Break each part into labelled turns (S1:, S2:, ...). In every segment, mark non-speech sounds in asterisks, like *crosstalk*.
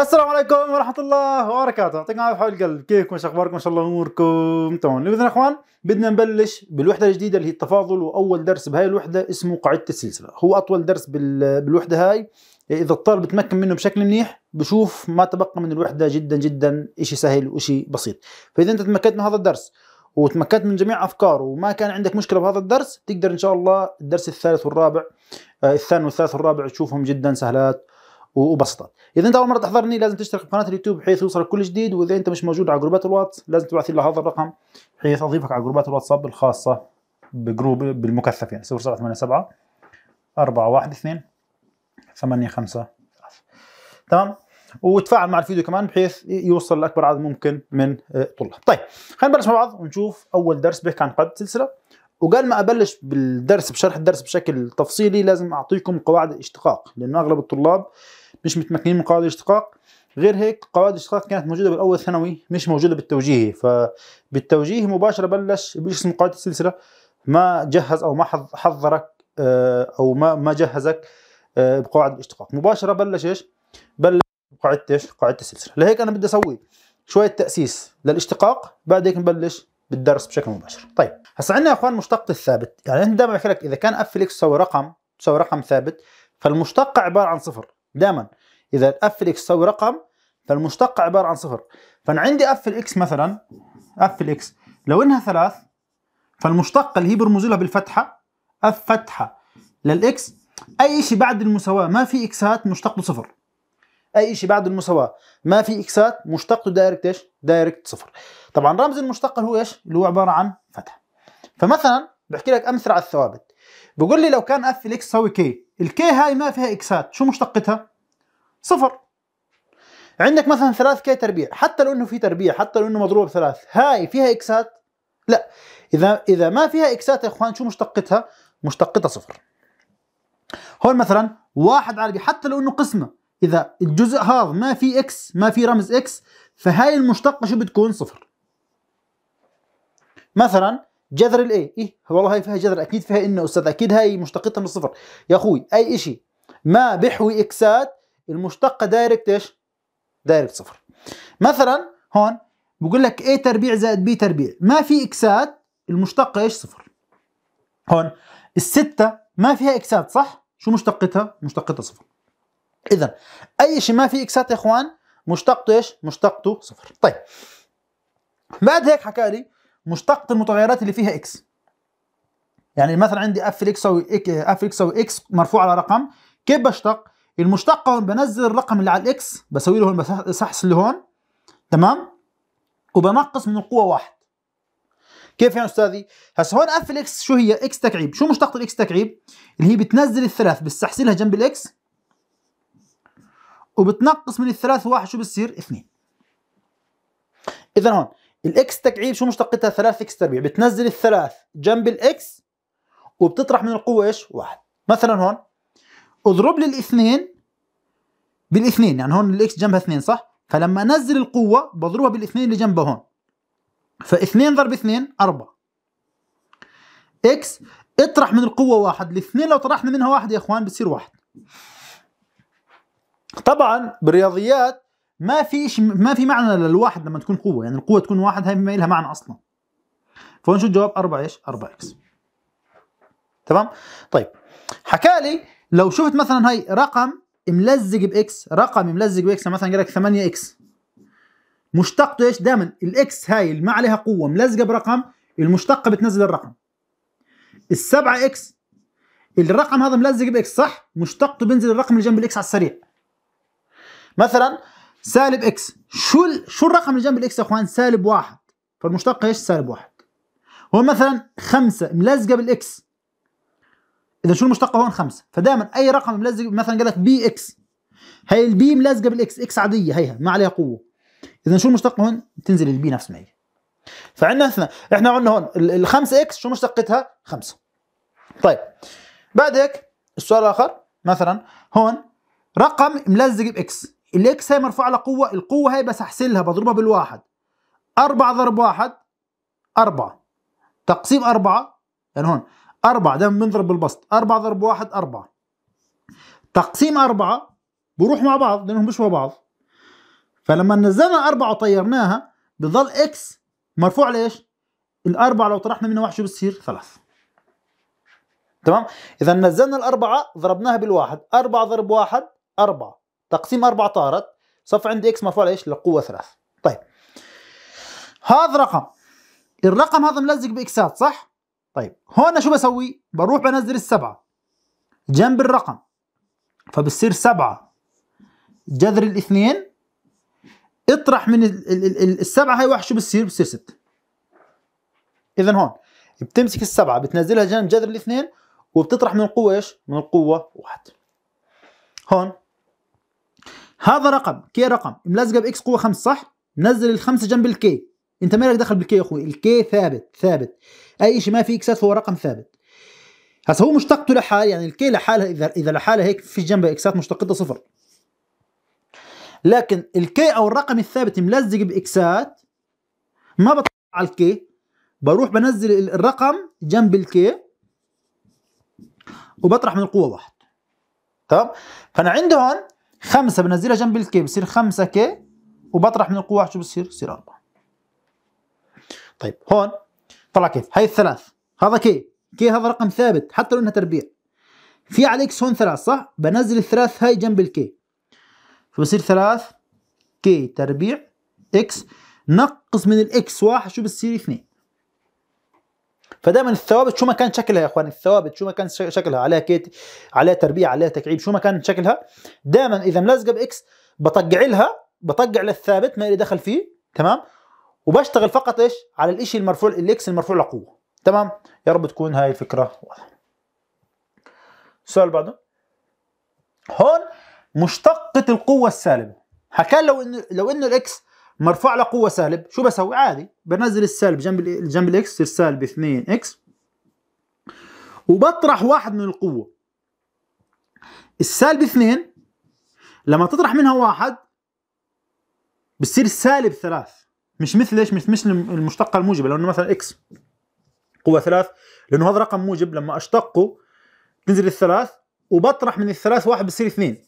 S1: السلام عليكم ورحمة الله وبركاته. يعطيكم العافية حول القلب. كيفكم؟ إيش أخباركم؟ إن شاء الله أموركم تمام. اذا أخوان بدنا نبلش بالوحدة الجديدة اللي هي التفاضل وأول درس بهاي الوحدة اسمه قاعدة السلسلة. هو أطول درس بال... بالوحدة هاي. إذا الطالب بتمكن منه بشكل منيح بشوف ما تبقى من الوحدة جدا جدا إشي سهل وإشي بسيط. فإذا أنت تمكنت من هذا الدرس وتمكنت من جميع افكاره وما كان عندك مشكلة بهذا الدرس تقدر إن شاء الله الدرس الثالث والرابع آه، الثاني والثالث والرابع تشوفهم جدا سهلات. وبسطات إذا أنت أول مرة تحضرني لازم تشترك بقناه اليوتيوب بحيث يوصلك كل جديد وإذا أنت مش موجود على جروبات الواتس لازم تبعث لي هذا الرقم بحيث أضيفك على جروبات الواتساب الخاصة بجروب بالمكثف يعني 0787 412 8 5 تمام؟ وتفاعل مع الفيديو كمان بحيث يوصل لأكبر عدد ممكن من الطلاب طيب خلينا نبلش مع بعض ونشوف أول درس بيحكي عن قاعدة السلسلة. وقبل ما أبلش بالدرس بشرح الدرس بشكل تفصيلي لازم أعطيكم قواعد الاشتقاق لأنه أغلب الطلاب مش متمكنين من قواعد الاشتقاق. غير هيك قواعد الاشتقاق كانت موجودة بالأول ثانوي مش موجودة بالتوجيهي فبالتوجيهي مباشرة بلش باسم قاعدة السلسلة. ما جهز أو ما حضرك آه، أو ما ما جهزك آه، بقواعد الاشتقاق. مباشرة بلش إيش؟ بلش قاعدة إيش؟ قاعدة السلسلة. لهيك أنا بدي أسوي شوية تأسيس للاشتقاق بعد هيك نبلش بالدرس بشكل مباشر. طيب هسه عندنا يا أخوان مشتق الثابت. يعني انت دائما بحكي لك إذا كان f x تساوي رقم تساوي رقم ثابت فالمشتق عبارة عن صفر. دائما. إذا f x تساوي رقم فالمشتق عبارة عن صفر. فأنا عندي f ال x مثلا f ال x لو إنها ثلاث فالمشتقه اللي هي برمز لها بالفتحة f فتحة. لل x أي شيء بعد المساواة ما في اكسات مشتقه صفر أي شيء بعد المساواة ما في اكسات مشتقته direct إيش؟ direct صفر. طبعا رمز المشتق اللي هو إيش؟ اللي هو عبارة عن فتحة. فمثلا بحكي لك أمثلة على الثوابت. بقول لي لو كان f ال x تساوي k ال k هاي ما فيها إكسات. شو مشتقتها؟ صفر. عندك مثلا 3 k تربيع. حتى لو إنه في تربيع حتى لو إنه مضروب بثلاث هاي فيها إكسات؟ لا. إذا إذا ما فيها إكسات يا إخوان شو مشتقتها؟ مشتقتها صفر. هون مثلا واحد على b حتى لو إنه قسمة. إذا الجزء هذا ما في إكس ما في رمز إكس فهاي المشتقة شو بتكون؟ صفر. مثلا جذر ال a إيه والله هاي فيها جذر أكيد فيها انه أستاذ أكيد هاي مشتقتها مش صفر. يا أخوي أي شيء ما بيحوي إكسات المشتقة direct إيش؟ direct صفر. مثلا هون بقول لك a تربيع زائد b تربيع. ما في إكسات المشتقة إيش؟ صفر. هون الستة ما فيها إكسات صح؟ شو مشتقتها؟ مشتقتها صفر. اذا أي شيء ما في إكسات يا إخوان مشتقته إيش؟ مشتقته صفر. طيب بعد هيك حكى لي مشتقة المتغيرات اللي فيها x يعني مثلا عندي f أو f أو x مرفوع على رقم. كيف بشتق؟ المشتق هون بنزل الرقم اللي على ال x بسوي له بسحسله لهون. تمام؟ وبنقص من القوة واحد. كيف يعني أستاذي؟ هسه هون اف الاكس شو هي؟ إكس تكعيب. شو مشتقة الاكس تكعيب؟ اللي هي بتنزل الثلاث بتسحسلها جنب ال x وبتنقص من الثلاث واحد شو بتصير؟ اثنين. اذا هون ال x تكعيب شو مشتقتها؟ 3 x تربيع. بتنزل الثلاث جنب ال x وبتطرح من القوة إيش؟ واحد. مثلا هون اضرب لي الاثنين بالاثنين يعني هون ال x جنبها اثنين صح؟ فلما أنزل القوة بضربها بالاثنين اللي جنبها هون. فاثنين ضرب اثنين أربعة. x اطرح من القوة واحد. الاثنين لو طرحنا منها واحد يا إخوان بتصير واحد. طبعا بالرياضيات ما في ما في معنى للواحد لما تكون قوة يعني القوة تكون واحد هاي ما لها معنى أصلا. فهون شو الجواب 4 إيش؟ 4 x. تمام؟ طيب. حكى لي لو شفت مثلا هاي رقم ملزق بإكس رقم ملزق بإكس مثلا قال لك 8 إكس. مشتقته إيش؟ دائما ال x هاي اللي ما عليها قوة ملزقة برقم المشتقه بتنزل الرقم. السبعة إكس الرقم هذا ملزق بإكس صح؟ مشتقته بينزل الرقم اللي جنب الإكس على السريع. مثلا سالب إكس. شو شو الرقم اللي جنب ال x يا أخوان؟ سالب واحد. فالمشتق إيش؟ سالب واحد. هو مثلا خمسة ملزقة بال x. إذا شو المشتقة هون؟ خمسة. فدائما أي رقم ملزق مثلا قال لك b x. هي ال b ملزقة بال x. x عادية هيها ما عليها قوة. إذا شو المشتقة هون؟ تنزل ال b نفس ما هي. فعندنا إحنا إحنا عندنا هون الخمسة x شو مشتقتها؟ خمسة. طيب. بعد هيك السؤال الآخر. مثلا هون رقم ملزق بإكس. الاكس هي مرفوعه على قوة القوة هي بسحسلها بضربها بالواحد. أربعة ضرب واحد أربعة. تقسيم أربعة يعني هون أربعة دائما بنضرب بالبسط. أربعة ضرب واحد أربعة. تقسيم أربعة بروح مع بعض لأنهم بيشبهوا بعض. فلما نزلنا الأربعة وطيرناها بظل x مرفوع لإيش؟ الأربعة لو طرحنا منها واحد شو بتصير؟ ثلاث تمام؟ إذا نزلنا الأربعة ضربناها بالواحد. أربعة ضرب واحد أربعة. تقسيم أربعة طارت صفى عندي x مرفوع لإيش؟ لقوة ثلاث. طيب. هذا رقم الرقم هذا ملزق بإكسات صح؟ طيب. هون شو بسوي؟ بروح بنزل السبعة. جنب الرقم. فبصير سبعة. جذر الاثنين. اطرح من السبعة هاي واحد شو بصير؟ بصير ستة. إذا هون بتمسك السبعة بتنزلها جنب جذر الاثنين وبتطرح من القوة إيش؟ من القوة واحد. هون. هذا رقم k رقم. ملزقة ب x قوة خمسة صح؟ نزل الخمسة جنب ال k انت مالك دخل بالكي يا أخوي. الكي ثابت ثابت. أي شيء ما في اكسات فهو رقم ثابت. هسه هو مشتقته لحال يعني الكي لحالها إذا إذا لحالها هيك في جنبها اكسات مشتقتها صفر. لكن الكي أو الرقم الثابت ملزق باكسات ما بطلع على الكي بروح بنزل الرقم جنب الكي وبطرح من القوه واحد. تمام؟ فأنا عندي هون خمسة بنزلها جنب الكي بصير خمسة كي وبطرح من القوة شو بصير؟ بصير أربعة. طيب هون طلع كيف؟ هاي الثلاث. هذا كي. كي هذا رقم ثابت حتى لو إنها تربيع. في على إكس هون ثلاث صح؟ بنزل الثلاث هاي جنب الكي. فبصير ثلاث كي تربيع إكس. نقص من الإكس واحد شو بصير؟ اثنين. فدائما الثوابت شو ما كان شكلها يا إخوان؟ الثوابت شو ما كان شكلها؟ عليها كيت عليها تربيع عليها تكعيب شو ما كان شكلها؟ دائما إذا ملزقه بإكس بطقع لها بطقع للثابت ما لي دخل فيه تمام؟ وبشتغل فقط إيش؟ على الإشي المرفوع الإكس المرفوع لقوة تمام؟ يا رب تكون هاي الفكرة واضحة. السؤال بعده. هون مشتقة القوة السالبة. حكى لو انه لو إنه الإكس مرفوع لقوة سالب شو بسوي؟ عادي بنزل السالب جنب جنب الاكس يصير سالب 2 إكس وبطرح واحد من القوة. السالب 2 لما تطرح منها واحد بصير سالب ثلاث. مش مثل إيش؟ مش مثل المشتقه الموجبه لأنه مثلا إكس قوة ثلاث لأنه هذا رقم موجب. لما أشتقه تنزل الثلاث وبطرح من الثلاث واحد بصير اثنين.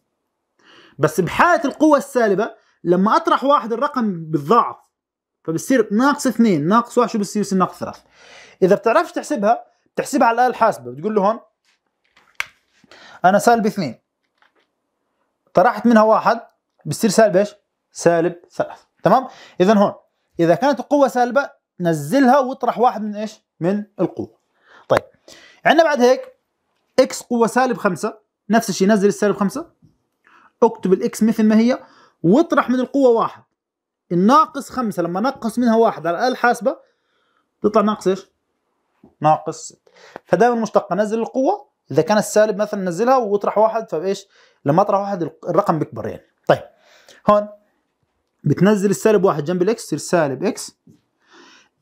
S1: بس بحالة القوة السالبة لما أطرح واحد الرقم بتضاعف فبصير ناقص اثنين ناقص واحد شو بصير بصير ناقص ثلاث. إذا بتعرفش تحسبها؟ بتحسبها على الآلة الحاسبة بتقول له هون أنا سالب اثنين طرحت منها واحد بصير سالب إيش؟ سالب ثلاث. تمام؟ اذا هون إذا كانت القوة سالبة نزلها واطرح واحد من إيش؟ من القوة. طيب عندنا بعد هيك إكس قوة سالب خمسة نفس الشيء نزل السالب خمسة. اكتب الاكس مثل ما هي. واطرح من القوة واحد. الناقص خمسة لما نقص منها واحد على الاله الحاسبه تطلع ناقص إيش؟ ناقص. ست فدائما المشتقه نزل القوة إذا كان السالب مثلا نزلها واطرح واحد فايش لما أطرح واحد الرقم بيكبر يعني. طيب هون بتنزل السالب واحد جنب الإكس يصير سالب إكس.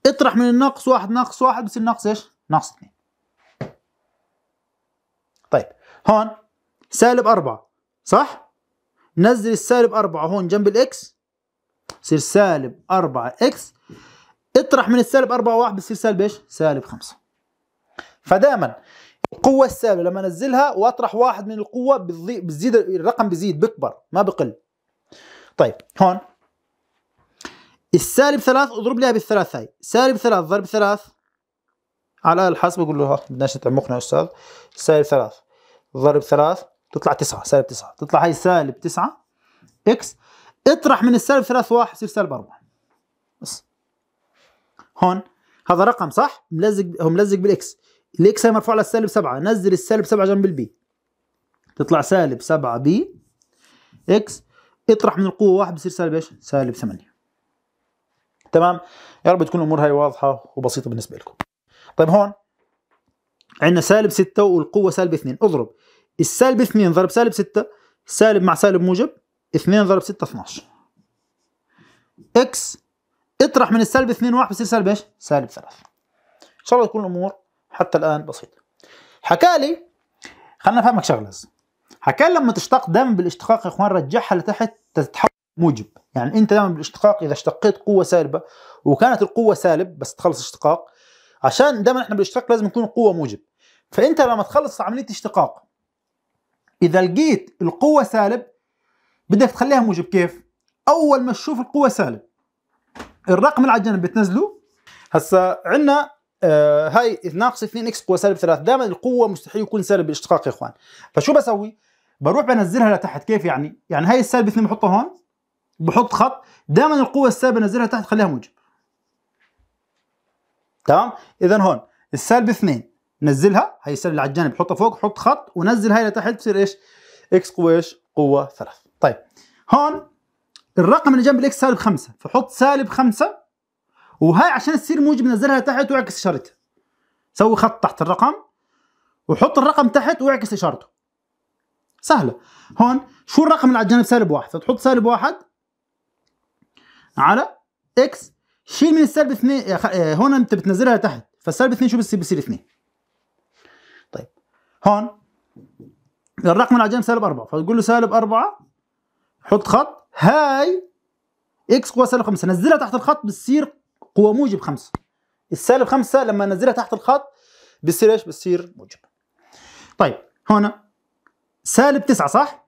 S1: اطرح من الناقص واحد ناقص واحد بصير ناقص إيش؟ ناقص اثنين. طيب هون سالب أربعة صح؟ نزل السالب أربعة هون جنب الإكس. يصير سالب أربعة إكس. اطرح من السالب أربعة واحد بصير سالب إيش؟ سالب خمسة. فدائما القوة السالبة لما أنزلها وأطرح واحد من القوة بتزيد الرقم بيزيد بيكبر ما بقل. طيب هون. السالب ثلاث اضرب لها بالثلاث هاي. سالب ثلاث ضرب ثلاث. على الحاسبة بقول له ها بدناش نتعب مخنا يا أستاذ. سالب ثلاث ضرب ثلاث. تطلع تسعة سالب تسعة. تطلع هاي سالب تسعة إكس. اطرح من السالب ثلاث واحد يصير سالب أربعة. بس. هون. هذا رقم صح؟ ملزق هو ملزق بالإكس. الإكس هي مرفوع للسالب سبعة. نزل السالب سبعة جنب البي. تطلع سالب سبعة بي. إكس. اطرح من القوة واحد بصير سالب إيش؟ سالب ثمانية. تمام؟ يا رب تكون الأمور هاي واضحة وبسيطة بالنسبة لكم. طيب هون. عندنا سالب 6 والقوة سالب 2 اضرب. السالب 2 ضرب سالب 6 سالب مع سالب موجب 2 ضرب 6 12 إكس اطرح من السالب 2 1 بصير سالب إيش؟ سالب 3 إن شاء الله تكون الأمور حتى الآن بسيطة. حكى لي خلينا نفهمك شغلة حكى لما تشتق دائما بالاشتقاق يا إخوان رجعها لتحت تتحول موجب. يعني أنت دائما بالاشتقاق إذا اشتقيت قوة سالبة وكانت القوة سالب بس تخلص اشتقاق عشان دائما إحنا بالاشتقاق لازم يكون القوه موجب. فأنت لما تخلص عملية اشتقاق إذا لقيت القوة سالب بدك تخليها موجب. كيف؟ أول ما تشوف القوة سالب. الرقم اللي على الجنب بتنزله. هسا عندنا آه هاي ناقص 2 إكس قوة سالب 3 دائما القوة مستحيل يكون سالب بالاشتقاق يا إخوان. فشو بسوي؟ بروح بنزلها لتحت. كيف يعني؟ يعني هاي السالب 2 بحطها هون بحط خط. دائما القوة السالبه بنزلها تحت خليها موجب. تمام؟ اذا هون. السالب 2 نزلها هي السالب اللي على الجانب حطها فوق حط خط ونزل هاي لتحت بصير إيش؟ إكس قوة إيش؟ قوة 3 طيب هون الرقم اللي جنب الإكس سالب 5 فحط سالب 5 وهاي عشان تصير موجب نزلها لتحت واعكس إشارتها. سوي خط تحت الرقم وحط الرقم تحت واعكس إشارته. سهلة. هون شو الرقم اللي على الجانب سالب واحد؟ فتحط سالب واحد على إكس شيل من السالب اثنين آه، هون أنت بتنزلها لتحت فالسالب اثنين شو بصير بصير اثنين. هون. الرقم الجانب سالب أربعة. فتقول له سالب أربعة حط خط. هاي إكس قوة سالب خمسة. نزلها تحت الخط بتصير قوة موجب خمسة. السالب خمسة لما نزلها تحت الخط بصير إيش؟ بصير موجب. طيب هنا سالب تسعة صح؟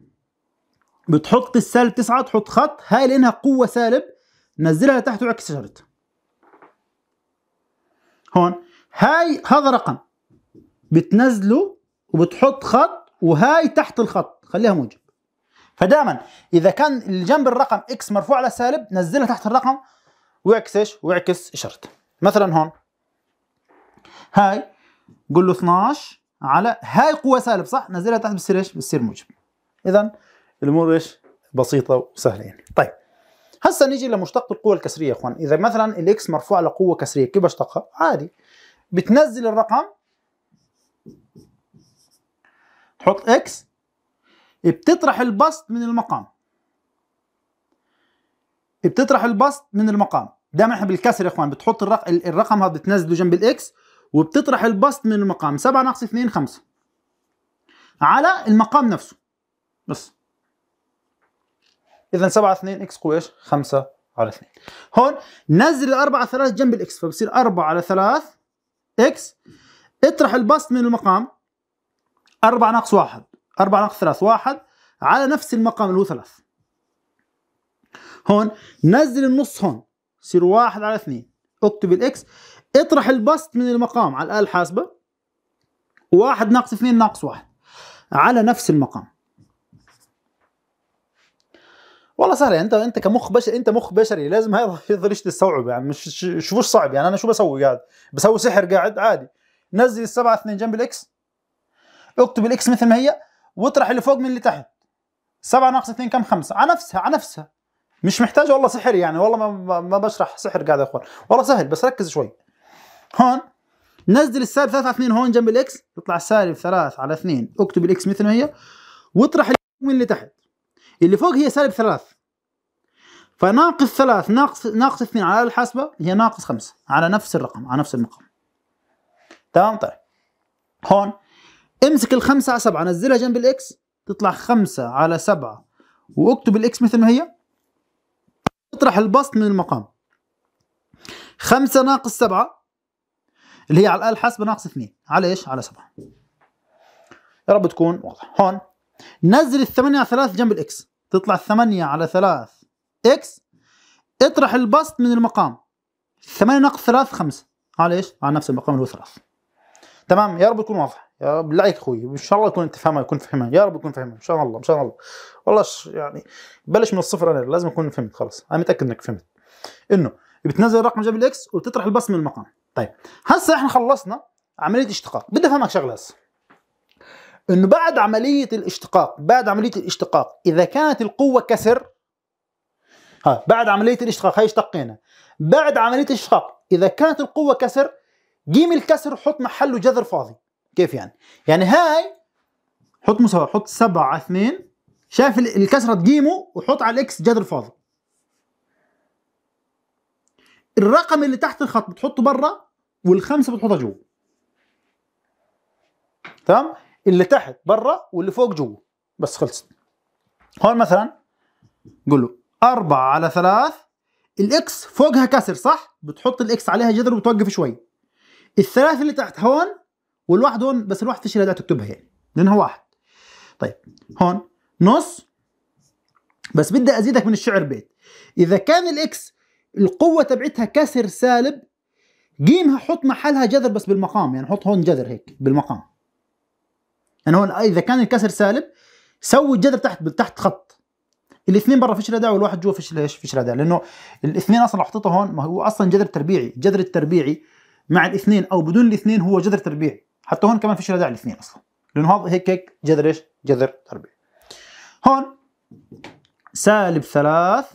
S1: بتحط السالب تسعة تحط خط. هاي لأنها قوة سالب. نزلها لتحت وعكس اشارتها هون. هاي هذا رقم. بتنزله وبتحط خط وهاي تحت الخط خليها موجب فدائما إذا كان الجنب الرقم إكس مرفوع على سالب نزلها تحت الرقم واعكس إيش؟ واعكس اشارته مثلا هون هاي قول له 12 على هاي قوة سالب صح؟ نزلها تحت بتصير إيش؟ بتصير موجب اذا الأمور إيش؟ بسيطة وسهلة يعني طيب هسه نيجي لمشتقة القوة الكسرية يا إخوان، إذا مثلا الإكس مرفوع على قوة كسرية كيف بشتقها؟ عادي بتنزل الرقم تحط إكس بتطرح البسط من المقام. بتطرح البسط من المقام. دائما إحنا بالكسر يا إخوان بتحط الرقم الرقم هذا بتنزله جنب الاكس وبتطرح البسط من المقام. 7 ناقص 2 5 على المقام نفسه. بس. اذا 7 2 إكس قوة إيش؟ 5 على 2 هون نزل الأربعة على 3 جنب الاكس فبصير 4 على 3 إكس اطرح البسط من المقام. 4 ناقص 1 4 ناقص 3 1 على نفس المقام اللي هو 3 هون نزل النص هون. يصير 1 على 2 اكتب الاكس اطرح البسط من المقام على الآلة الحاسبة. 1 ناقص 2 ناقص 1 على نفس المقام. والله سهل يعني انت انت كمخ بشري انت مخ بشري. لازم هذا يفضل تستوعب يعني مش شوفوش صعب. يعني أنا شو بسوي؟ قاعد. بسوي سحر قاعد عادي. نزل السبعة اثنين جنب الاكس اكتب الاكس مثل ما هي واطرح اللي فوق من اللي تحت. سبعة ناقص اثنين كم؟ خمسة. على نفسها على نفسها. مش محتاج والله سحر يعني والله ما, ما بشرح سحر قاعد يا اخوان. والله سهل بس ركز شوي. هون نزل السالب 3 على 2 هون جنب الاكس يطلع سالب 3 على 2 اكتب الاكس مثل ما هي واطرح اللي من اللي تحت. اللي فوق هي سالب 3 فناقص 3 ناقص ناقص 2 على الحاسبة هي ناقص 5 على نفس الرقم على نفس المقام. تمام؟ طيب. هون امسك الخمسة على 7 نزلها جنب الاكس تطلع 5 على 7 واكتب الاكس مثل ما هي. اطرح البسط من المقام. 5 ناقص 7 اللي هي على الآلة الحاسبة ناقص 2 على إيش؟ على 7 يا رب تكون واضح هون. نزل الثمانية على 3 جنب الاكس تطلع 8 على 3 إكس اطرح البسط من المقام. 8 ناقص 3 5 على إيش؟ على نفس المقام اللي هو 3 تمام؟ يا رب تكون واضح يا رب. بالله عليك أخوي إن شاء الله يكون أنت فاهمها يكون فهمها يا رب يكون فهمها إن شاء الله إن شاء الله. والله يعني بلش من الصفر أنا لازم أكون فهمت خلص أنا متأكد إنك فهمت. إنه بتنزل الرقم جنب الإكس وتطرح البسط من المقام. طيب هسه إحنا خلصنا عملية اشتقاق بدي أفهمك شغلة هسه. إنه بعد عملية الاشتقاق بعد عملية الاشتقاق إذا كانت القوة كسر ها بعد عملية الاشتقاق هاي اشتقينا. بعد عملية الاشتقاق إذا كانت القوة كسر قيم الكسر وحط محله جذر فاضي. كيف يعني؟ يعني هاي حط مساواه حط 7 على 2 شايف الكسرة تقيمه وحط على الإكس جذر فاضي. الرقم اللي تحت الخط بتحطه برا والخمسة بتحطها جوا تمام؟ اللي تحت برا واللي فوق جوا بس خلصت هون مثلا قول له 4 على 3 الإكس فوقها كسر صح؟ بتحط الإكس عليها جذر وبتوقف شوي. الثلاث اللي تحت هون والواحد هون بس الواحد فيش لا تكتبها يعني لانها واحد. طيب هون نص. بس بدي أزيدك من الشعر بيت. إذا كان الإكس القوة تبعتها كسر سالب قيمها حط محلها جذر بس بالمقام يعني حط هون جذر هيك بالمقام. يعني هون إذا كان الكسر سالب سوي الجذر تحت تحت خط. الاثنين برا فيش داعي والواحد جوا فيش ليش فيش داعي لأنه الاثنين أصلا حطيته هون ما هو أصلا جذر تربيعي. الجذر التربيعي مع الاثنين أو بدون الاثنين هو جذر تربيعي. حتى هون كمان فيش داعي الاثنين أصلا. لأنه هذا هيك هيك جذر إيش؟ جذر تربيعي هون سالب ثلاث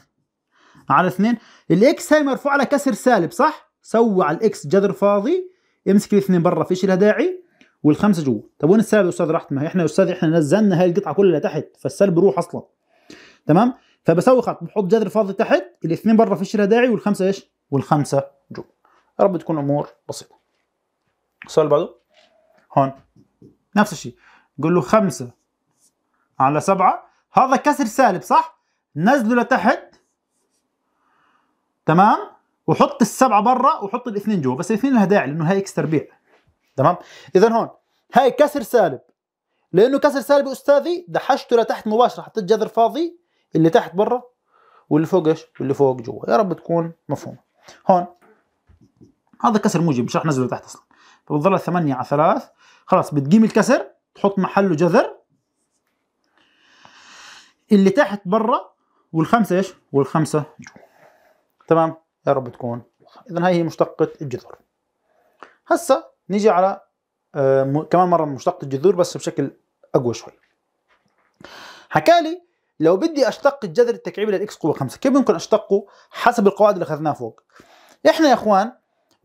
S1: على اثنين. الاكس هاي مرفوع على كسر سالب صح؟ سوي على الاكس جذر فاضي امسك الاثنين برا فيش لها داعي. والخمسة جوا. طب وين السالب يا أستاذ رحت ما إحنا يا أستاذ إحنا نزلنا هاي القطعة كلها تحت فالسالب بروح أصلا. تمام؟ فبسوي خط بحط جذر فاضي تحت الاثنين برا فيش لها داعي والخمسة إيش؟ والخمسة جوا. يا رب تكون امور بسيطة. السؤال بعده؟ هون. نفس الشيء. قول له خمسة على سبعة. هذا كسر سالب صح؟ نزله لتحت. تمام؟ وحط السبعة برا وحط الاثنين جوا بس الاثنين لها داعي لأنه هاي إكس تربيع تمام؟ اذا هون هاي كسر سالب. لأنه كسر سالب أستاذي دحشته لتحت مباشرة حطيت جذر فاضي اللي تحت برا واللي فوق إيش؟ واللي فوق جوا. يا رب تكون مفهومة. هون هذا كسر موجب مش راح نزله تحت أصلا. فبتظل 8 على 3 خلاص بتقيم الكسر تحط محله جذر. اللي تحت برا والخمسة إيش؟ والخمسة جوا تمام؟ يا رب تكون. اذا هاي هي مشتقة الجذور. هسه نيجي على آه كمان مرة مشتقة الجذور بس بشكل أقوى شوي. حكى لي لو بدي أشتق الجذر التكعيبي للإكس قوة 5 كيف ممكن أشتقه حسب القواعد اللي أخذناها فوق؟ إحنا يا إخوان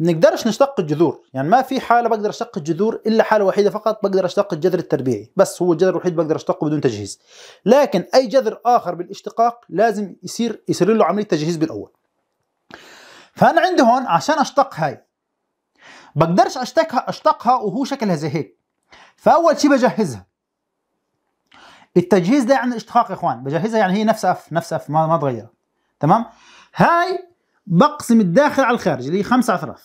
S1: بنقدرش نشتق الجذور. يعني ما في حالة بقدر أشتق الجذور إلا حالة وحيدة فقط بقدر أشتق الجذر التربيعي. بس هو الجذر الوحيد بقدر أشتقه بدون تجهيز. لكن أي جذر آخر بالاشتقاق لازم يصير يصير له عملية تجهيز بالأول. فأنا عندي هون عشان أشتق هاي. بقدرش اشتقها أشتقها وهو شكلها زي هيك. فأول شيء بجهزها. التجهيز ده يعني الاشتقاق يا إخوان. بجهزها يعني هي نفس اف نفس اف ما ما تغيرت. تمام؟ هاي بقسم الداخل على الخارج اللي هي 5 على 3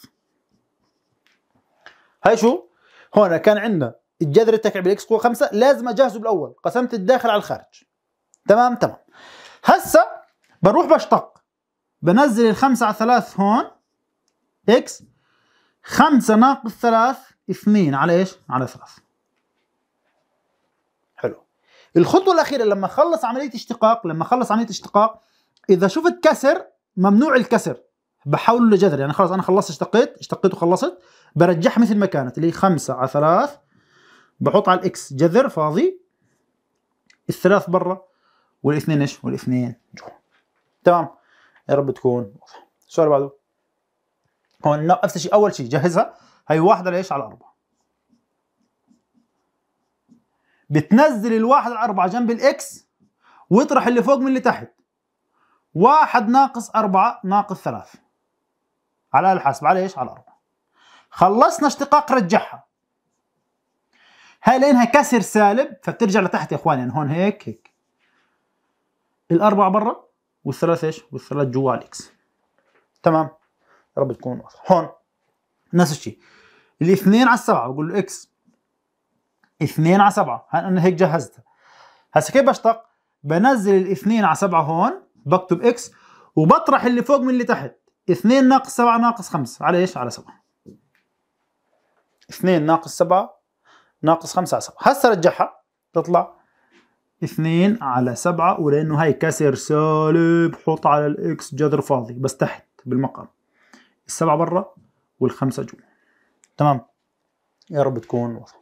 S1: هاي شو؟ هون كان عندنا الجذر التكعيبي إكس قوة 5 لازم أجهزه بالأول. قسمت الداخل على الخارج. تمام؟ تمام. هسه بروح بشتق. بنزل الخمسة على ثلاث هون إكس خمسة ناقص ثلاث اثنين. على إيش؟ على ثلاث. حلو. الخطوة الأخيرة لما أخلص عملية اشتقاق لما أخلص عملية اشتقاق إذا شفت كسر ممنوع الكسر. بحوله لجذر يعني خلاص أنا خلصت اشتقيت اشتقيت وخلصت. برجعها مثل ما كانت اللي هي خمسة على ثلاث. بحط على الإكس جذر فاضي. الثلاث برا والاثنين إيش؟ والاثنين. جوا تمام. يا رب تكون. واضحه السؤال بعده هون نفس الشيء أول شيء جهزها. هي واحد على إيش على أربعة. بتنزل الواحد على أربعة جنب الإكس واطرح اللي فوق من اللي تحت. واحد ناقص أربعة ناقص ثلاث. على الحاسب على إيش؟ على أربعة. خلصنا اشتقاق رجعها. هاي لانها كسر سالب فبترجع لتحت يا إخواني يعني هون هيك هيك. الأربعة برا والثلاث إيش؟ والثلاث جوا الاكس تمام؟ يا رب تكون واضحة. هون نفس الشيء. الاثنين على السبعة بقول له إكس اثنين على سبعة. أنا هيك جهزتها. هسه كيف بشتق؟ بنزل الاثنين على سبعة هون بكتب إكس وبطرح اللي فوق من اللي تحت. اثنين ناقص سبعة ناقص خمسة. على إيش؟ على سبعة. اثنين ناقص سبعة ناقص خمسة على سبعة. هسه رجعها. تطلع. اثنين على سبعة ولأنه هاي كسر سالب حط على الإكس جذر فاضي بس تحت بالمقام السبعة برا والخمسة جوا. تمام؟ يا رب تكون واضحة.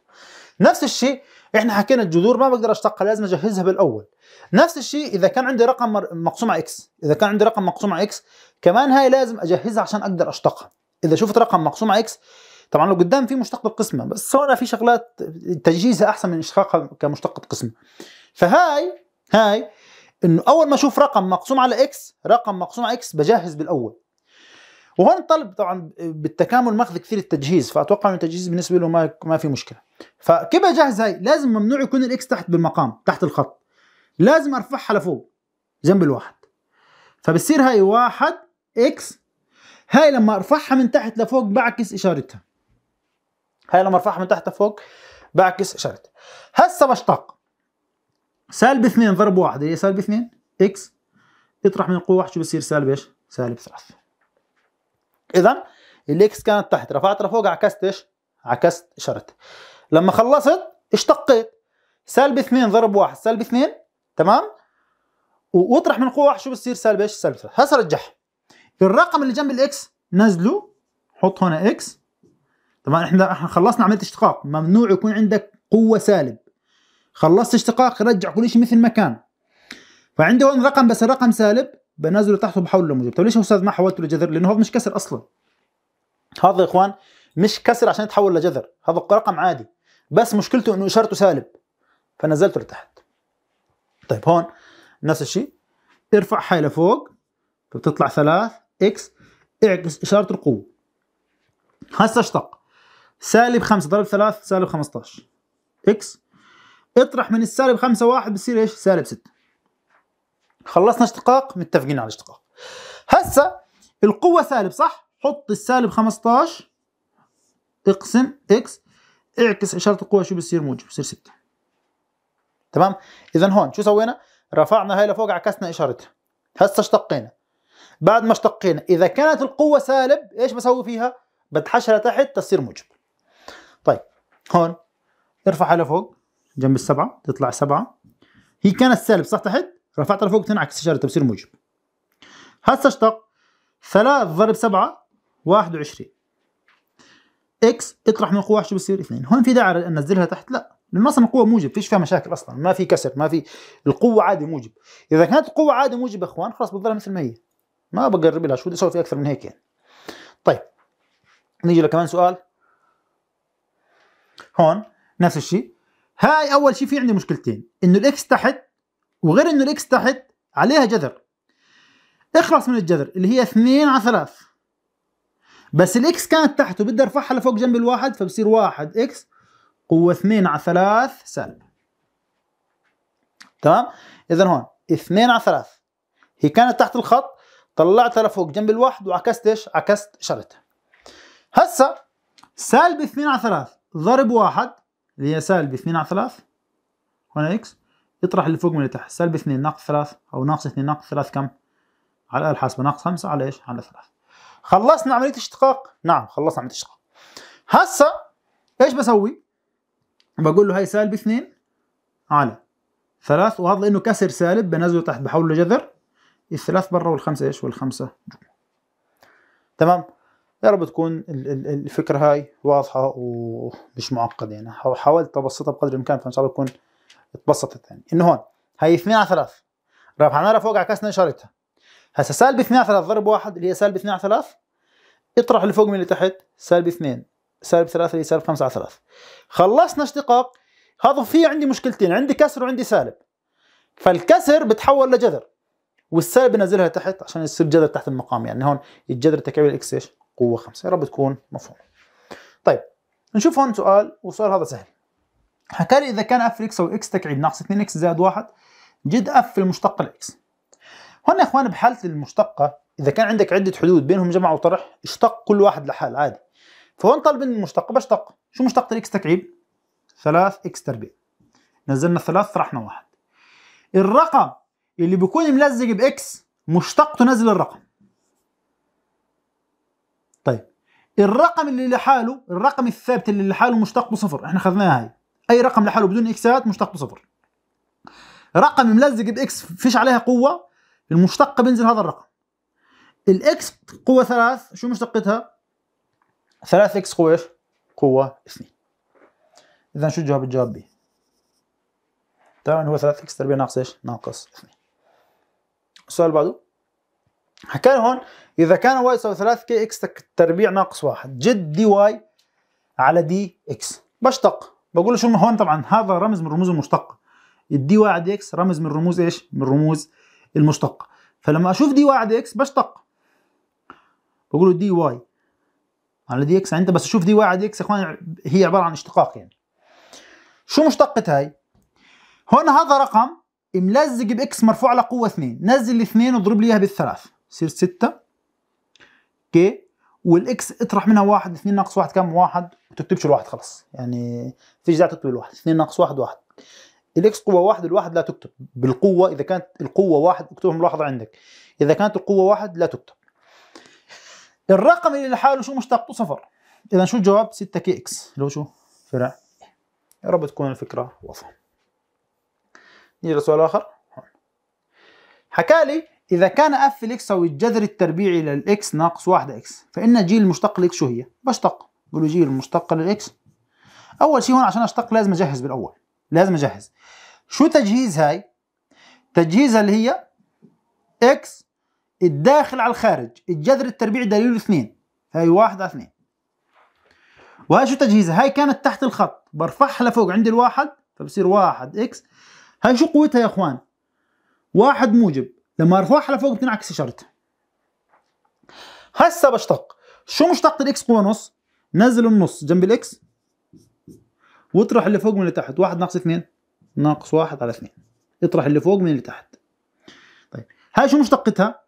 S1: نفس الشيء إحنا حكينا الجذور ما بقدر أشتقها لازم أجهزها بالأول. نفس الشيء إذا كان عندي رقم مقسوم على إكس إذا كان عندي رقم مقسوم على إكس كمان هاي لازم أجهزها عشان أقدر أشتقها. إذا شفت رقم مقسوم على إكس طبعا لو قدام في مشتقة قسمة بس هون في شغلات تجهيزها أحسن من اشتقاقها كمشتقة قسمة. فهاي هاي إنه أول ما أشوف رقم مقسوم على إكس رقم مقسوم على إكس بجهز بالأول. وهون الطلاب طبعا بالتكامل ماخذ كثير التجهيز فأتوقع إنه التجهيز بالنسبة له ما ما في مشكلة. فكيف أجهز هاي؟ لازم ممنوع يكون الإكس تحت بالمقام تحت الخط. لازم أرفعها لفوق جنب الواحد. فبصير هاي واحد إكس هاي لما أرفعها من تحت لفوق بعكس إشارتها. هاي لما أرفعها من تحت لفوق بعكس إشارتها. هسه بشتق سالب 2 ضرب 1 هي سالب 2 إكس. اطرح من القوة واحد شو بصير؟ سالب إيش؟ سالب ثلاث اذا الاكس كانت تحت رفعتها لفوق عكست إيش؟ عكست اشارتها لما خلصت اشتقيت. سالب اثنين ضرب واحد سالب اثنين تمام؟ واطرح من القوة واحد شو بصير سالب إيش؟ سالب ثلاث هسه رجعها الرقم اللي جنب الاكس نزله حط هنا إكس طبعا إحنا إحنا خلصنا عمليه اشتقاق. ممنوع يكون عندك قوة سالب. خلصت اشتقاق رجع كل شيء مثل ما كان. فعندي هون رقم بس الرقم سالب. بنزله تحته بحول له موجب طيب ليش أستاذ ما حولته لجذر؟ لأنه هذا مش كسر أصلا. هذا يا إخوان مش كسر عشان يتحول لجذر. هذا رقم عادي. بس مشكلته إنه إشارته سالب. فنزلته لتحت. طيب هون نفس الشيء. ارفع حي لفوق. فبتطلع ثلاث. إكس. اعكس إشارة القوة. هسه اشتق. سالب 5 ضرب 3 سالب 15 إكس. اطرح من السالب 5 واحد بصير إيش؟ سالب 6 خلصنا اشتقاق متفقين على الاشتقاق هسه القوة سالب صح؟ حط السالب 15 اقسم إكس اعكس إشارة القوة شو بصير موجب؟ بصير 6 تمام؟ إذا هون شو سوينا؟ رفعنا هاي لفوق عكسنا إشارتها. هسه اشتقينا. بعد ما اشتقينا إذا كانت القوة سالب إيش بسوي فيها؟ بدحشها لتحت تصير موجب. طيب هون ارفعها لفوق جنب السبعة تطلع سبعة. هي كانت سالب صح؟ تحت؟ رفعتها لفوق تنعكس اشارتها بصير موجب. هسه اشتق ثلاث ضرب سبعة واحد وعشرين. إكس اطرح من القوة شو بصير اثنين. هون في داعي ننزلها تحت؟ لا. لأنه أصلا القوة موجب فيش فيها مشاكل أصلا. ما في كسر ما في القوة عادي موجب. إذا كانت القوة عادي موجب يا إخوان خلاص بتضلها مثل ما هي. ما بقرب لها شو بدي أسوي في أكثر من هيك يعني؟ طيب. نيجي لكمان سؤال. هون نفس الشيء. هاي أول شيء في عندي مشكلتين. إنه ال x تحت وغير إنه ال x تحت عليها جذر. اخلص من الجذر اللي هي 2 على 3 بس ال x كانت تحت وبدي أرفعها لفوق جنب الواحد فبصير 1 x قوة 2 على 3 سالب تمام؟ اذا هون 2 على 3 هي كانت تحت الخط طلعتها لفوق جنب الواحد وعكست إيش؟ عكست اشارتها هسا سالب 2 على 3 ضرب واحد اللي هي سالب 2 على 3 هنا إكس. يطرح اللي فوق من اللي تحت سالب 2 ناقص 3 أو ناقص 2 ناقص 3 كم؟ على الاله الحاسبه ناقص 5 على إيش؟ على 3 خلصنا عملية اشتقاق؟ نعم خلصنا عملية اشتقاق هسا إيش بسوي؟ بقول له هاي سالب 2 على 3 وهذا لأنه كسر سالب بنزله تحت بحوله لجذر الثلاث برا والخمسة إيش؟ والخمسة جوا تمام؟ يا رب تكون الفكرة هاي واضحة ومش معقدة يعني حاولت أبسطها بقدر الإمكان فإن شاء الله تكون اتبسطت يعني إنه هون هاي 2 على 3 رفعنا لها فوق عكسنا إشارتها هسا سالب 2 على 3 ضرب واحد اللي هي سالب 2 على 3 اطرح اللي فوق من اللي تحت سالب 2 سالب 3 اللي هي سالب 5 على 3 خلصنا اشتقاق. هذا في عندي مشكلتين عندي كسر وعندي سالب. فالكسر بتحول لجذر والسالب بنزلها تحت عشان يصير جذر تحت المقام. يعني هون الجذر تكعيب ال x إيش؟ قوة خمسة. يا رب تكون مفهوم. طيب نشوف هون سؤال والسؤال هذا سهل. حكى لي إذا كان f x أو x تكعيب ناقص 2 x زائد 1 جد f في المشتقة ال x هون يا إخوان بحالة المشتقة إذا كان عندك عدة حدود بينهم جمع وطرح اشتق كل واحد لحاله عادي. فهون طالب مني المشتقة بشتق شو مشتقة ال x تكعيب؟ 3 x تربيع. نزلنا الثلاث طرحنا واحد. الرقم اللي بيكون ملزق ب x مشتقته نزل الرقم. طيب الرقم اللي لحاله الرقم الثابت اللي لحاله مشتقه صفر. إحنا اخذناها هاي. أي رقم لحاله بدون اكسات مشتقه صفر رقم ملزق ب x فيش عليها قوة المشتقه بينزل هذا الرقم. ال x قوة ثلاث شو مشتقتها؟ ثلاث x قوة إيش؟ قوة اثنين. اذا شو الجواب الجواب B؟ تمام هو 3 x تربيع ناقص إيش؟ ناقص 2 السؤال اللي بعده. حكى هون إذا كان y يساوي 3 k x تربيع ناقص 1 جد dy على dx. بشتق. بقول له شو هون طبعا هذا رمز من رموز المشتقه ال d dx رمز من رموز إيش؟ من رموز المشتقه فلما أشوف d dx بشتق. بقول له dy. على dx انت بس أشوف d dx يا اخوان هي عبارة عن اشتقاق يعني. شو مشتقة هاي؟ هون هذا رقم ملزق ب x مرفوع على قوة 2 نزل الاثنين واضرب لي إياها بالثلاث. يصير 6 k وال x اطرح منها واحد 2 ناقص واحد كم؟ واحد. وتكتبش الواحد خلص يعني فيش داعي تكتب الواحد 2 ناقص واحد واحد. ال x قوة واحد الواحد لا تكتب. بالقوة إذا كانت القوة واحد اكتبها ملاحظة عندك. إذا كانت القوة واحد لا تكتب. الرقم اللي لحاله شو مشتقته صفر. إذا شو الجواب؟ 6 k x لو شو؟ فرع. يا رب تكون الفكرة واضحة. نيجي لسؤال آخر. حكى لي إذا كان f ال x يساوي الجذر التربيعي للاكس ناقص 1 إكس فإن جيل المشتق ال x شو هي؟ بشتق. بقول جيل المشتقه لل x. أول شيء هون عشان أشتق لازم أجهز بالأول. لازم أجهز. شو تجهيز هاي؟ تجهيزها اللي هي x الداخل على الخارج. الجذر التربيعي دليله اثنين. هاي واحد على اثنين. وهاي شو تجهيزها؟ هاي كانت تحت الخط. برفعها لفوق. عند الواحد فبصير واحد x. هاي شو قوتها يا إخوان؟ واحد موجب. لما أرفعها لفوق بتنعكس اشارتها هسه بشتق. شو مشتقة ال x قوة نص نزل النص جنب ال x واطرح اللي فوق من اللي تحت واحد ناقص اثنين ناقص واحد على اثنين. اطرح اللي فوق من اللي تحت. طيب هاي شو مشتقتها؟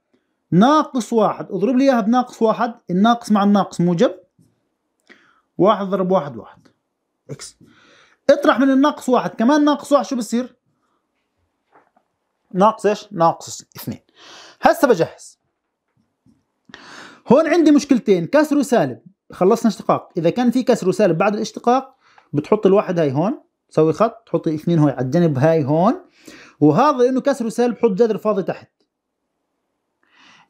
S1: ناقص واحد. اضرب لي إياها بناقص واحد الناقص مع الناقص موجب. واحد ضرب واحد واحد. x اطرح من الناقص واحد كمان ناقص واحد شو بصير؟ ناقص إيش؟ ناقص اثنين. هسه بجهز. هون عندي مشكلتين كسر وسالب. خلصنا اشتقاق. إذا كان في كسر وسالب بعد الاشتقاق بتحط الواحد هاي هون تسوي خط تحط الاثنين هون على الجنب هاي هون. وهذا لأنه كسر وسالب حط جذر فاضي تحت.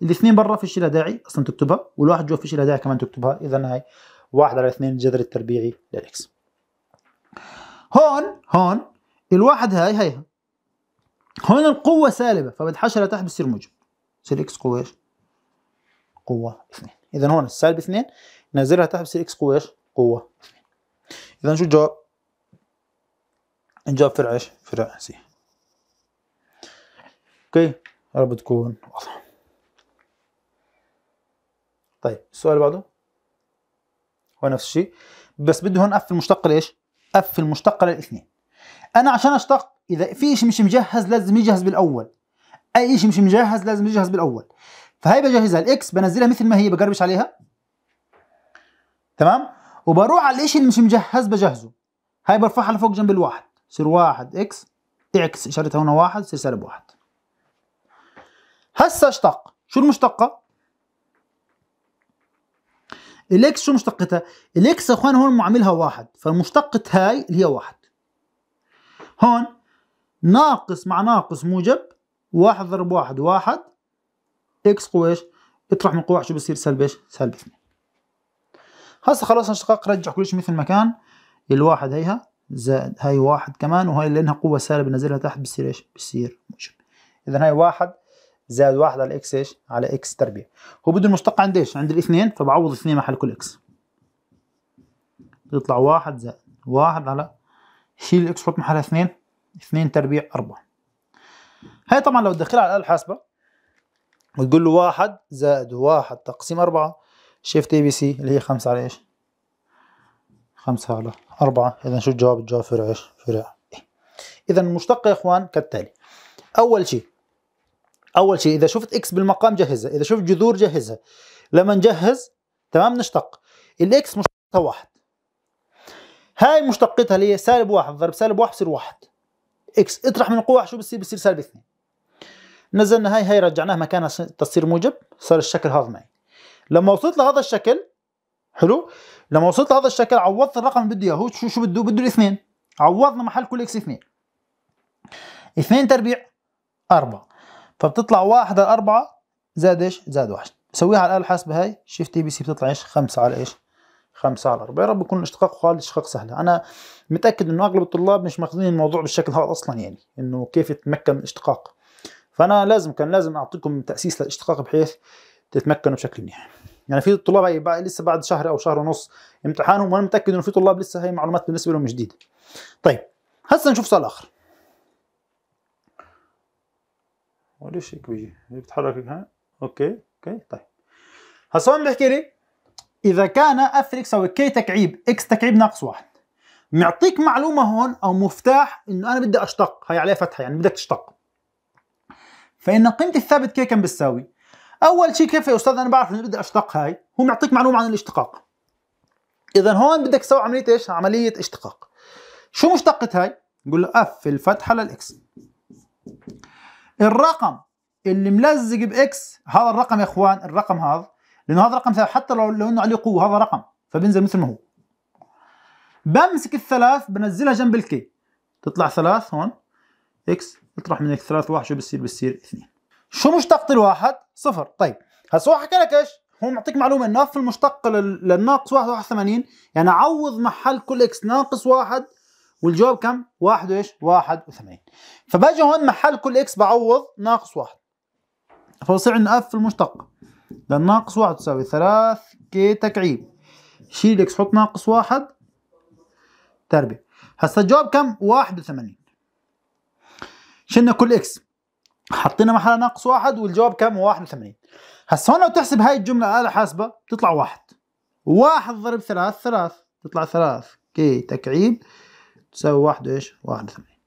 S1: الاثنين برا فيش لها داعي أصلا تكتبها والواحد جوا فيش لها داعي كمان تكتبها. اذا هاي واحد على اثنين الجذر التربيعي للاكس هون هون الواحد هاي هيها هون القوة سالبة فبتحشر لتحت بصير موجب بصير x قوة إيش؟ قوة اثنين. اذا هون السالب اثنين. نزلها تحت بصير x قوة إيش؟ قوة اذا شو الجواب؟ الجواب فرع إيش؟ فرع C okay يا رب تكون واضحة طيب السؤال اللي بعده هو نفس الشيء بس بده هون f المشتقة لإيش؟ f المشتقة للاثنين أنا عشان أشتق إذا في شيء مش مجهز لازم يجهز بالأول أي شيء مش مجهز لازم يجهز بالأول فهي بجهزها ال x بنزلها مثل ما هي بقربش عليها تمام؟ وبروح على الشيء اللي مش مجهز بجهزه. هاي برفعها لفوق جنب الواحد. يصير واحد x اعكس اشارتها هنا واحد يصير سالب واحد. هسه اشتق. شو المشتقة؟ الاكس شو مشتقتها؟ الاكس يا أخوان هون معاملها واحد فمشتقة هاي اللي هي واحد. هون ناقص مع ناقص موجب واحد ضرب واحد واحد. x قوة إيش؟ اطرح من قوة شو بصير؟ سالب إيش؟ سالب اثنين. هسه خلاص اشتقاق رجع كل شيء مثل ما كان الواحد هيها زائد هاي واحد كمان وهاي لأنها قوة سالبة نزلها تحت بصير إيش؟ بصير موجب اذا هاي واحد زائد واحد على إكس إيش؟ على إكس تربيع هو بده المشتق عند إيش؟ عند الاثنين فبعوض اثنين محل كل x يطلع واحد زائد واحد على شيل ال x حط محلها اثنين اثنين تربيع أربعة هاي طبعا لو تدخلها على الآلة الحاسبة وتقول له واحد زائد واحد تقسيم أربعة shift a b c اللي هي خمسة على إيش؟ خمسة على أربعة. إذا شو الجواب؟ الجواب فرع إيش؟ فرع A؟ إذا المشتقة يا إخوان كالتالي. أول شيء أول شيء إذا شفت x بالمقام جهزها. إذا شفت جذور جهزها. لما نجهز تمام؟ نشتق. ال x مشتقتها واحد. هاي مشتقتها اللي هي سالب واحد. ضرب سالب واحد بصير واحد. x اطرح من القوة شو بصير؟ بصير سالب اثنين. نزلنا هاي هاي رجعناها مكانها تصير موجب. صار الشكل هذا معي. لما وصلت لهذا الشكل حلو؟ لما وصلت لهذا الشكل عوضت الرقم اللي بده إياه. شو شو بده؟ بده الاثنين. عوضنا محل كل x اثنين. اثنين تربيع أربعة. فبتطلع واحد على أربعة زائد إيش؟ زائد واحد. بسويها على الآلة الحاسبة هاي. shift ABC بتطلع إيش؟ خمسة على إيش؟ خمسة على أربعة. يا رب يكون الاشتقاق خالد اشتقاق سهلة أنا متأكد إنه أغلب الطلاب مش ماخذين الموضوع بالشكل هذا أصلا يعني إنه كيف يتمكن من الاشتقاق. فأنا لازم كان لازم أعطيكم تأسيس للاشتقاق بحيث تتمكنوا بشكل منيح. يعني في طلاب لسه بعد شهر أو شهر ونص امتحانهم وأنا متأكد إنه في طلاب لسه هي معلومات بالنسبة لهم جديدة. طيب هسه نشوف سؤال آخر. وليش هيك بيجي بيتحرك ها؟ okay okay طيب. هسه هون بحكي لي إذا كان f x أو k تكعيب x تكعيب ناقص واحد. معطيك معلومة هون أو مفتاح إنه أنا بدي أشتق هي عليه فتحة يعني بدك تشتق. فإن قيمة الثابت k كم بتساوي؟ أول شيء كيف يا أستاذ؟ أنا بعرف إنه بدي أشتق هاي. هو معطيك معلومة عن الاشتقاق. اذا هون بدك تسوي عملية إيش؟ عملية اشتقاق. شو مشتقة هاي؟ نقول له f الفتحه لل x الرقم اللي ملزق ب x هذا الرقم يا إخوان الرقم هذا لأنه هذا رقم ثابت حتى لو لو إنه عليه قوة هذا رقم فبينزل مثل ما هو. بمسك الثلاث بنزلها جنب ال k. تطلع ثلاث هون. x يطرح من الثلاث واحد شو بصير؟ بصير اثنين. شو مشتقة الواحد؟ صفر. طيب هسه هو حكى لك إيش؟ هو معطيك معلومة إنه في المشتقة للناقص واحد واحد ثمانين يعني عوض محل كل x ناقص واحد والجواب كم؟ واحد وإيش؟ واحد وثمانين. فباجي هون محل كل x بعوض ناقص واحد. فبصير عندنا f في المشتقة للناقص واحد تساوي ثلاث k تكعيب. شيل x حط ناقص واحد. تربيع. هسا الجواب كم؟ واحد وثمانين. شلنا كل x. حطينا محلها ناقص واحد والجواب كم؟ واحد وثمانين. هسا هون لو تحسب هاي الجملة آلة حاسبة بتطلع واحد. واحد ضرب ثلاث ثلاث. تطلع ثلاث. k تكعيب. تساوي واحد وايش؟ واحد وثمانين.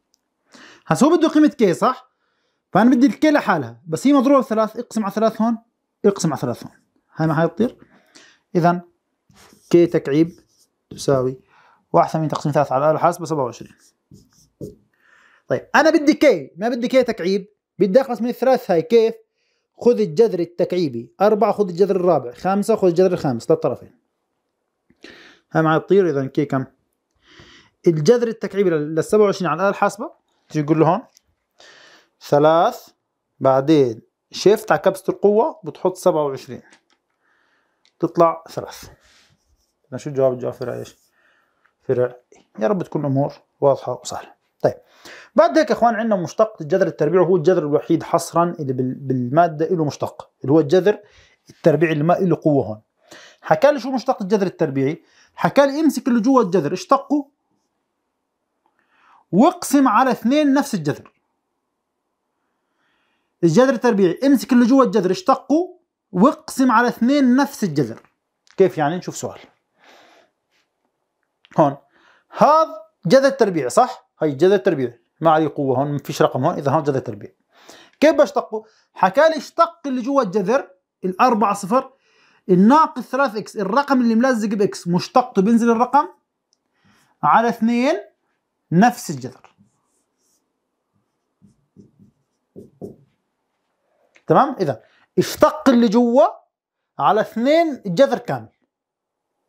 S1: هسا هو بده قيمة k صح؟ فأنا بدي ال k لحالها. بس هي مضروبة بثلاث. اقسم على ثلاث هون. اقسم على ثلاث هون. هاي ما حيطير إذا كي تكعيب تساوي واحد ثمانين تقسيم ثلاثة على الآلة الحاسبة سبعة وعشرين. طيب أنا بدي كي ما بدي كي تكعيب. بدي أخلص من الثلاث هاي كيف؟ خذ الجذر التكعيبي. أربعة خذ الجذر الرابع. خمسة خذ الجذر الخامس. للطرفين هاي معي تطير إذا كي كم؟ الجذر التكعيبي لل 27 على الآلة الحاسبة. تيجي تقول له هون. ثلاث بعدين شيفت على كبسة القوة بتحط 27 تطلع ثلاث. شو الجواب الجواب فرع إيش؟ فرع يا رب تكون الأمور واضحة وسهلة. طيب. بعد هيك يا إخوان عندنا مشتق الجذر التربيعي وهو الجذر الوحيد حصرا اللي بالمادة له مشتق اللي هو الجذر التربيعي اللي ما له قوة هون. حكى لي شو مشتق الجذر التربيعي؟ حكى لي امسك اللي جوا الجذر اشتقه واقسم على اثنين نفس الجذر. الجذر التربيعي امسك اللي جوا الجذر اشتقه واقسم على اثنين نفس الجذر. كيف يعني؟ نشوف سؤال. هون. هذا جذر تربيعي صح؟ هي جذر تربيعي ما عليه قوة هون ما فيش رقم هون إذا هون جذر تربيعي كيف بشتقه حكى لي اشتق اللي جوا الجذر الأربعة صفر الناقص 3 x الرقم اللي ملزق ب x مشتقته بينزل الرقم على اثنين نفس الجذر. تمام؟ إذا اشتق اللي جوا على اثنين الجذر كامل.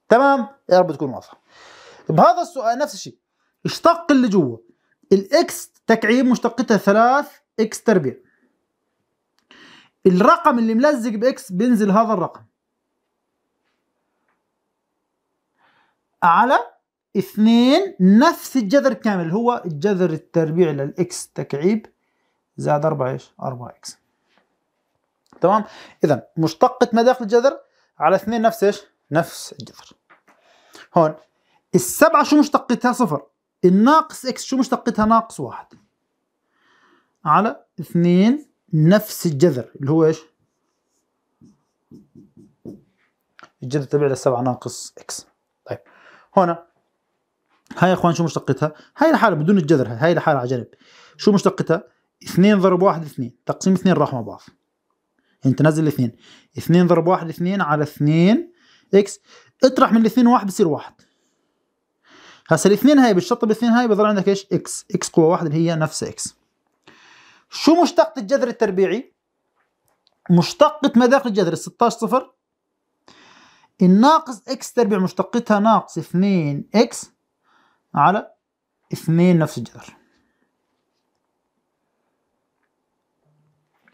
S1: تمام؟ يا رب تكون واضحة. بهذا السؤال نفس الشيء. اشتق اللي جوا. ال x تكعيب مشتقتها ثلاث x تربيع. الرقم اللي ملزق ب x بينزل هذا الرقم. على اثنين نفس الجذر كامل هو الجذر التربيع لل x تكعيب زائد 4 إيش؟ 4 x تمام؟ اذا مشتقة ما داخل الجذر على اثنين نفس إيش؟ نفس الجذر. هون السبعة شو مشتقتها؟ صفر. الناقص x شو مشتقتها؟ ناقص واحد. على اثنين نفس الجذر اللي هو إيش؟ الجذر تبع للسبعة ناقص x طيب هنا هاي يا إخوان شو مشتقتها؟ هاي لحالها بدون الجذر هاي لحالها على جنب. شو مشتقتها؟ اثنين ضرب واحد اثنين. تقسيم اثنين راح مع بعض. أنت تنزل الاثنين اثنين ضرب واحد اثنين على اثنين x اطرح من الاثنين واحد بصير واحد. هسه الاثنين هاي بشطبها بالاثنين هاي بضل عندك إيش؟ إكس إكس قوة واحدة اللي هي نفس x شو مشتقة الجذر التربيعي؟ مشتقة ما داخل الجذر 16 صفر. الناقص x تربيع مشتقتها ناقص 2 x على 2 نفس الجذر.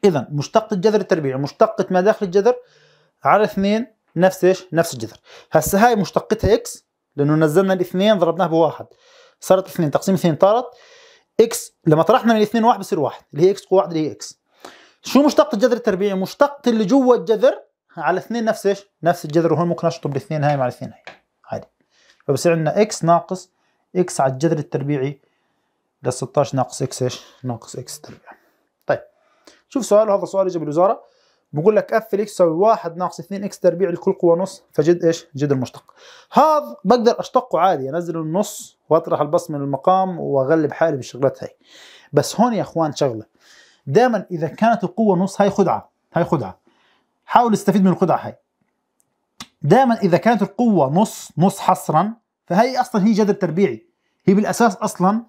S1: اذا مشتقة الجذر التربيعي مشتقة ما داخل الجذر على 2 نفس إيش؟ نفس الجذر. هسه هاي مشتقتها x لأنه نزلنا الاثنين ضربناه بواحد. صارت اثنين تقسيم اثنين طارت. x لما طرحنا من الاثنين واحد بصير واحد اللي هي x قوة واحد اللي هي x شو مشتقة الجذر التربيعي؟ مشتقة اللي جوا الجذر على اثنين نفس إيش؟ نفس الجذر وهون ممكن أشطب الاثنين هاي مع الاثنين هاي. عادي. فبصير عندنا إكس ناقص إكس على الجذر التربيعي لل 16 ناقص x إيش؟ ناقص x تربيع. طيب. شوف سؤال هذا سؤال اجى بالوزارة. بقول لك f ال x يساوي 1 ناقص 2 x تربيع لكل قوة نص فجد إيش؟ جد المشتق. هذا بقدر أشتقه عادي أنزل النص وأطرح البسط من المقام وأغلب حالي بالشغلات هاي. بس هون يا أخوان شغلة دائما إذا كانت القوة نص هاي خدعة هاي خدعة. حاول تستفيد من الخدعة هاي. دائما إذا كانت القوة نص نص حصرا فهي أصلا هي جذر تربيعي. هي بالأساس أصلا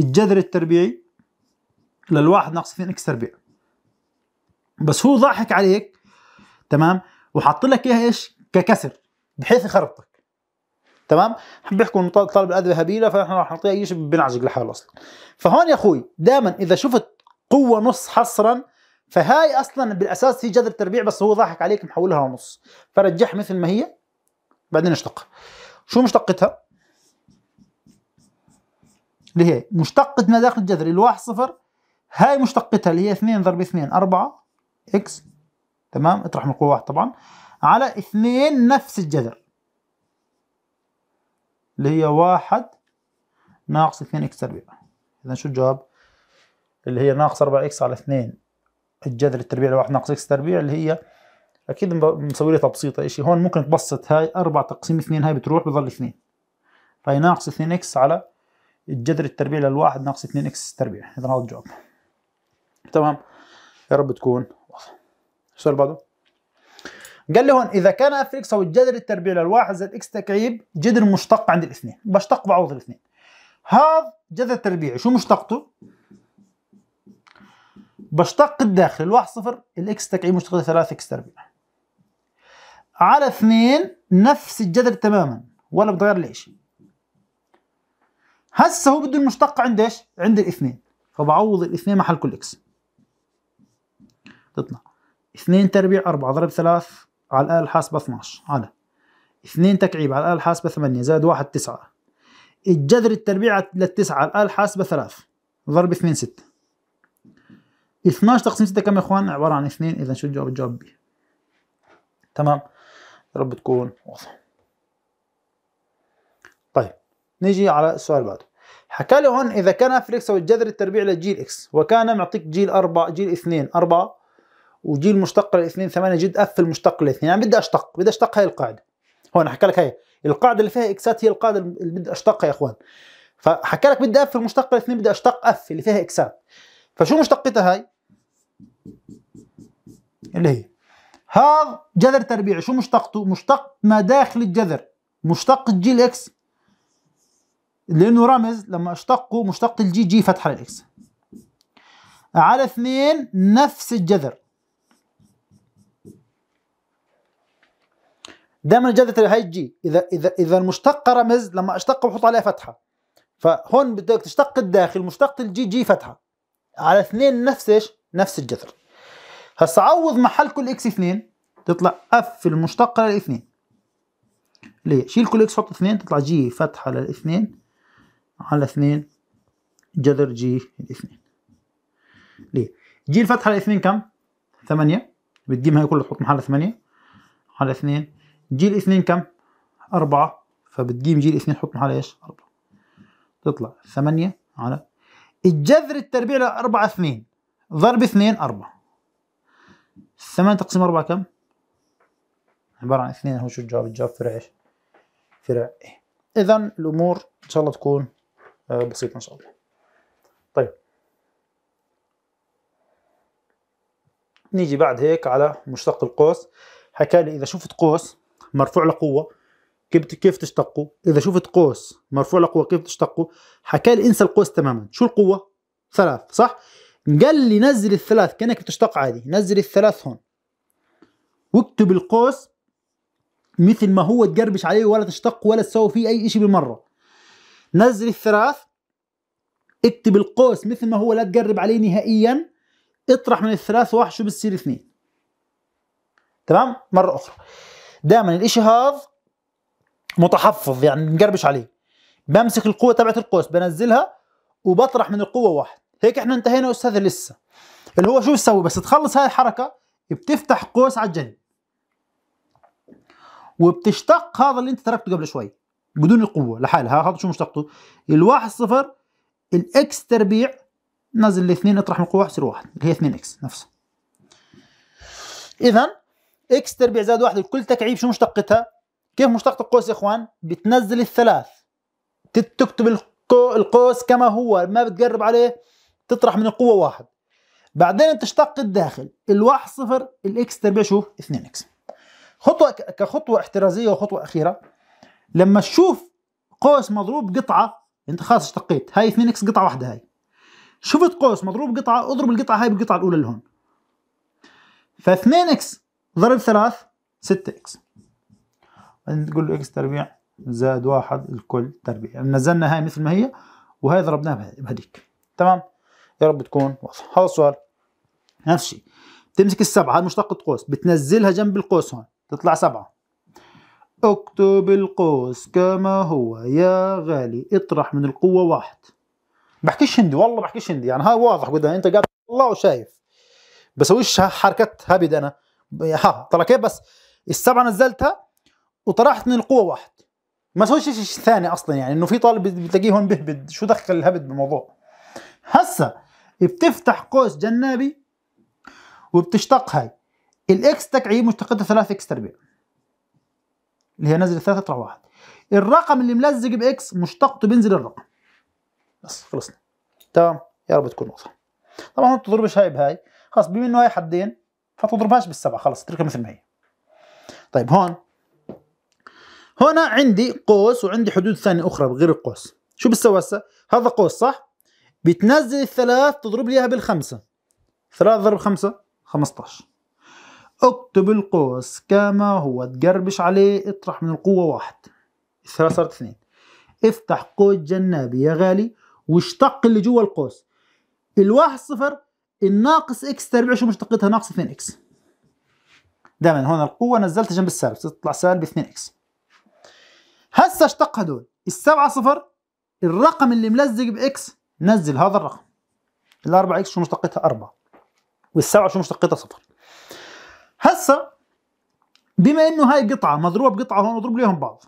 S1: الجذر التربيعي للواحد ناقص 2 إكس تربيع بس هو ضاحك عليك تمام؟ وحط لك إياها إيش؟ ككسر بحيث يخربطك. تمام؟ حب يحكوا طالب الادبي هبيلة فإحنا راح نعطيها أي شيء بنعجق لحاله أصلا فهون يا أخوي دائما إذا شفت قوة نص حصرا فهاي أصلا بالأساس هي جذر تربيع بس هو ضاحك عليك محولها نص. فرجعها مثل ما هي بعدين اشتقها شو مشتقتها؟ اللي هي مشتقة ما داخل الجذر الواحد صفر هاي مشتقتها اللي هي 2 ضرب 2 4 إكس تمام؟ اطرح من القوة واحد طبعا. على 2 نفس الجذر. اللي هي واحد ناقص 2 x تربيع. اذا شو الجواب؟ اللي هي ناقص 4 x على 2 الجذر التربيع لواحد ناقص x تربيع اللي هي أكيد مسوي لي تبسيطة. شيء هون ممكن تبسط. هاي 4 تقسيم 2 هاي بتروح بضل 2 فهي ناقص 2 x على الجذر التربيع للواحد ناقص 2 x تربيع. اذا هذا الجواب. تمام؟ يا رب تكون السؤال بعده. قال لي هون إذا كان f x هو الجذر التربيع للواحد زائد x تكعيب جد مشتق عند الاثنين. بشتق بعوض الاثنين. هذا جذر تربيعي. شو مشتقته؟ بشتق الداخل الواحد صفر ال x تكعيب مشتق 3 x تربيع. على اثنين نفس الجذر تماما ولا بتغير لي شيء هسه هو بده المشتق عند إيش؟ عند الاثنين. فبعوض الاثنين محل كل إكس. تطلع. اثنين تربيع أربعة ضرب ثلاث على الآلة الحاسبة 12 على اثنين تكعيب على الآلة الحاسبة 8 زائد واحد تسعة. الجذر التربيع للتسعة على الآلة الحاسبة 3 ضرب اثنين ستة. 12 تقسيم 6 كم يا إخوان؟ عبارة عن اثنين اذا شو الجواب؟ الجواب بي. تمام؟ يا رب تكون واضحة. طيب نيجي على السؤال بعده. حكى لي هون إذا كان f x هو الجذر التربيعي ل g لل x وكان معطيك g لل 4 g لل 2 4 و g مشتق للاثنين 8 جد f المشتق للاثنين يعني بدي أشتق بدي أشتق هاي القاعدة. هون حكى لك هي القاعدة اللي فيها اكسات هي القاعدة اللي بدي أشتقها يا إخوان. فحكى لك بدي f المشتق للاثنين بدي أشتق f اللي فيها اكسات فشو مشتقتها هاي؟ اللي هي. هذا جذر تربيعي. شو مشتقته؟ مشتق ما داخل الجذر. مشتق ال g لل x. لأنه رمز لما اشتقه مشتق ال g g فتحة لل x. على اثنين نفس الجذر. دائما الجذر الجي إذا إذا إذا المشتق رمز لما اشتقه بحط عليه فتحة. فهون بدك تشتق الداخل مشتق الجي جي فتحة. على اثنين نفس إيش؟ نفس الجذر. هسا عوض محل كل x اثنين تطلع f المشتقة للاثنين ليه؟ شيل كل x حط اثنين تطلع جي فتحة للاثنين على اثنين جذر جي الاثنين ليه؟ جي الفتحة للاثنين كم؟ ثمانية. بتجيب هاي كلها تحط محلها ثمانية. على اثنين جي الاثنين كم؟ أربعة فبتجيب جي الاثنين تحط محلها إيش؟ أربعة تطلع ثمانية على الجذر التربيع لأربعة اثنين ضرب اثنين أربعة ثمانية تقسيم أربعة كم؟ عبارة عن اثنين هو شو الجواب؟ الجواب فرع إيش؟ فرع إيه إذا الأمور إن شاء الله تكون آه، بسيطة إن شاء الله. طيب نيجي بعد هيك على مشتق القوس حكى لي إذا شفت قوس مرفوع لقوة. كيف كيف تشتقه؟ إذا شفت قوس مرفوع لقوة كيف تشتقه؟ حكى لي إنسى القوس تماما، شو القوة؟ ثلاث صح؟ قال لي نزل الثلاث كأنك بتشتق عادي. نزل الثلاث هون. واكتب القوس مثل ما هو تقربش عليه ولا تشتق ولا تسوي فيه أي شيء بالمرة. نزل الثلاث اكتب القوس مثل ما هو لا تقرب عليه نهائيا. اطرح من الثلاث واحد شو بتصير اثنين؟ تمام؟ مرة أخرى. دائما الاشي هذا متحفظ يعني بنقربش عليه. بمسك القوة تبعت القوس بنزلها وبطرح من القوة واحد. هيك إحنا انتهينا أستاذ لسه. اللي هو شو بتسوي بس تخلص هاي الحركة بتفتح قوس على الجنب. وبتشتق هذا اللي أنت تركته قبل شوي بدون القوة لحالها. هذا شو مشتقته؟ الواحد صفر ال x تربيع نزل الاثنين اطرح من القوة يصير واحد. اللي هي 2 x نفسها اذا x تربيع زائد واحد الكل تكعيب شو مشتقتها؟ كيف مشتقة القوس يا إخوان؟ بتنزل الثلاث. تكتب القوس كما هو ما بتقرب عليه تطرح من القوة واحد. بعدين تشتق الداخل. الواحد صفر الإكس تربيع شو 2 إكس. خطوة كخطوة احترازية وخطوة أخيرة. لما تشوف قوس مضروب قطعة أنت خلاص اشتقيت. هاي 2 x قطعة واحدة هاي. شفت قوس مضروب قطعة اضرب القطعة هاي بالقطعة الأولى اللي هون. ف 2 إكس ضرب 3 6 إكس. تقول له x تربيع زائد واحد الكل تربيع. يعني نزلنا هاي مثل ما هي وهي ضربناها بهذيك تمام؟ يا رب تكون واضحة. هذا السؤال. نفس الشيء. تمسك السبعة مشتقة قوس. بتنزلها جنب القوس هون. تطلع سبعة. اكتب القوس كما هو. يا غالي اطرح من القوة واحد. بحكيش هندي والله بحكيش هندي. يعني هاي واضح قدام أنت قاعد الله وشايف بسويش حركات هبد أنا. ها طلع كيف بس؟ السبعة نزلتها وطرحت من القوة واحد. ما سويش شيء ثاني أصلا يعني إنه في طالب بتلاقيه هون بهبد شو دخل الهبد بالموضوع؟ هسا بتفتح قوس جنابي وبتشتق هاي. الاكس تكعيب مشتقتها 3 إكس تربيع. اللي هي نزل 3 تطلع واحد. الرقم اللي ملزق باكس مشتقته بينزل الرقم. بس خلصنا. تمام. يا رب تكون واضحة. طبعا ما بتضربش هاي بهاي. خلاص بما إنه هاي حدين فتضربهاش بالسبعة خلاص اتركها مثل ما هي. طيب هون. هنا عندي قوس وعندي حدود ثانية أخرى غير القوس. شو بتسوي هسه؟ هذا قوس صح؟ بتنزل الثلاث تضرب لي إياها بالخمسة. ثلاث ضرب خمسة 15 اكتب القوس كما هو تقربش عليه اطرح من القوة واحد. الثلاثة صارت اثنين. افتح قوس جنابي يا غالي واشتق اللي جوا القوس. الواحد صفر الناقص x تربيع شو مشتقتها؟ ناقص 2 x دائما هون القوة نزلتها جنب السالب تطلع سالب 2 x هسه اشتق هدول. السبعة صفر الرقم اللي ملزق ب x نزل هذا الرقم. الأربعة x شو مشتقتها؟ أربعة. والسبعة شو مشتقتها؟ صفر. هسا بما إنه هاي قطعة مضروبة بقطعة هون اضرب ليهم بعض.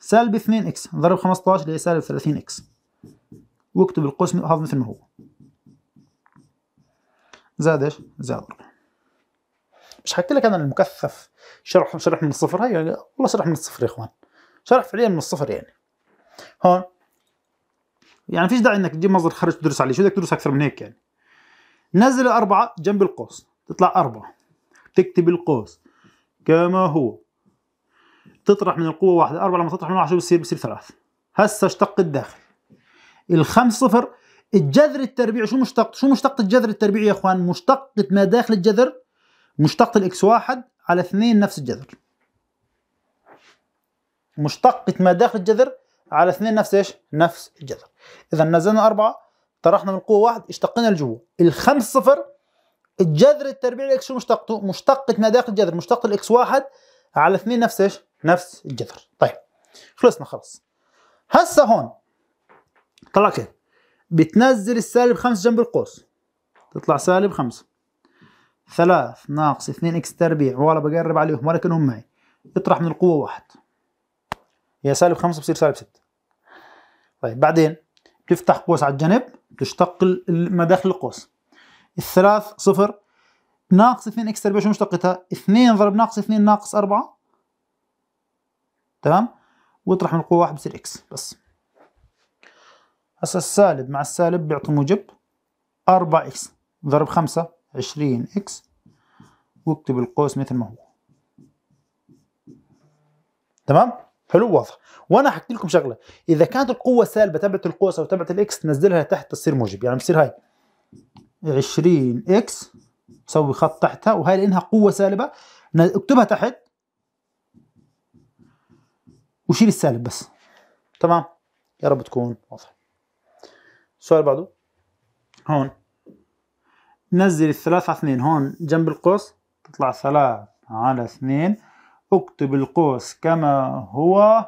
S1: سالب 2 x ضرب 15 اللي هي سالب 30 x واكتب القوس هذا مثل ما هو. زاد إيش؟ زاد. مش حكيت لك أنا المكثف شرح شرح من الصفر؟ هاي يعني والله شرح من الصفر يا إخوان. شرح فعليا من الصفر يعني. هون. يعني فيش داعي إنك تجيب مصدر خارج تدرس عليه. شو بدك تدرس أكثر من هيك يعني؟ نزل الأربعة جنب القوس. تطلع أربعة. تكتب القوس. كما هو. تطرح من القوة واحدة. أربعة لما تطرح من واحد شو بصير بصير ثلاث هسه اشتق الداخل. الخمس صفر الجذر التربيعي شو مشتق شو مشتقة الجذر التربيعي يا إخوان مشتقة ما داخل الجذر مشتقة الاكس واحد على اثنين نفس الجذر مشتقة ما داخل الجذر على اثنين نفس إيش؟ نفس الجذر إذا نزلنا أربعة طرحنا من القوة واحد اشتقنا لجوا الخمس صفر الجذر التربيعي ال x شو مشتقته؟ مشتقة ما داخل الجذر مشتقة ال x واحد على اثنين نفس إيش؟ نفس الجذر طيب خلصنا خلص هسه هون طلع كيف؟ بتنزل السالب خمسة جنب القوس. تطلع سالب خمسة. ثلاث ناقص اثنين x تربيع. ولا بقرب عليهم ولا كانهم معي. اطرح من القوة واحد. هي سالب خمسة بصير سالب ستة. طيب بعدين بتفتح قوس على الجنب تشتق ما داخل القوس. الثلاث صفر. ناقص 2 x تربيع شو مشتقتها؟ 2 ضرب ناقص 2 ناقص 4 تمام؟ واطرح من القوة 1 بصير x بس. هسا السالب مع السالب بيعطي موجب 4 x ضرب 5 20 إكس واكتب القوس مثل ما هو. تمام؟ حلو واضح. وأنا حكيت لكم شغلة. إذا كانت القوة سالبة تبعت القوس أو تبعت الإكس تنزلها لتحت تصير موجب. يعني بصير هاي 20 إكس سوي خط تحتها وهي لأنها قوة سالبة. اكتبها تحت. وشيل السالب بس. تمام؟ يا رب تكون واضحة. السؤال بعده. هون. نزل الثلاثة على اثنين. هون جنب القوس تطلع ثلاث على اثنين. اكتب القوس كما هو.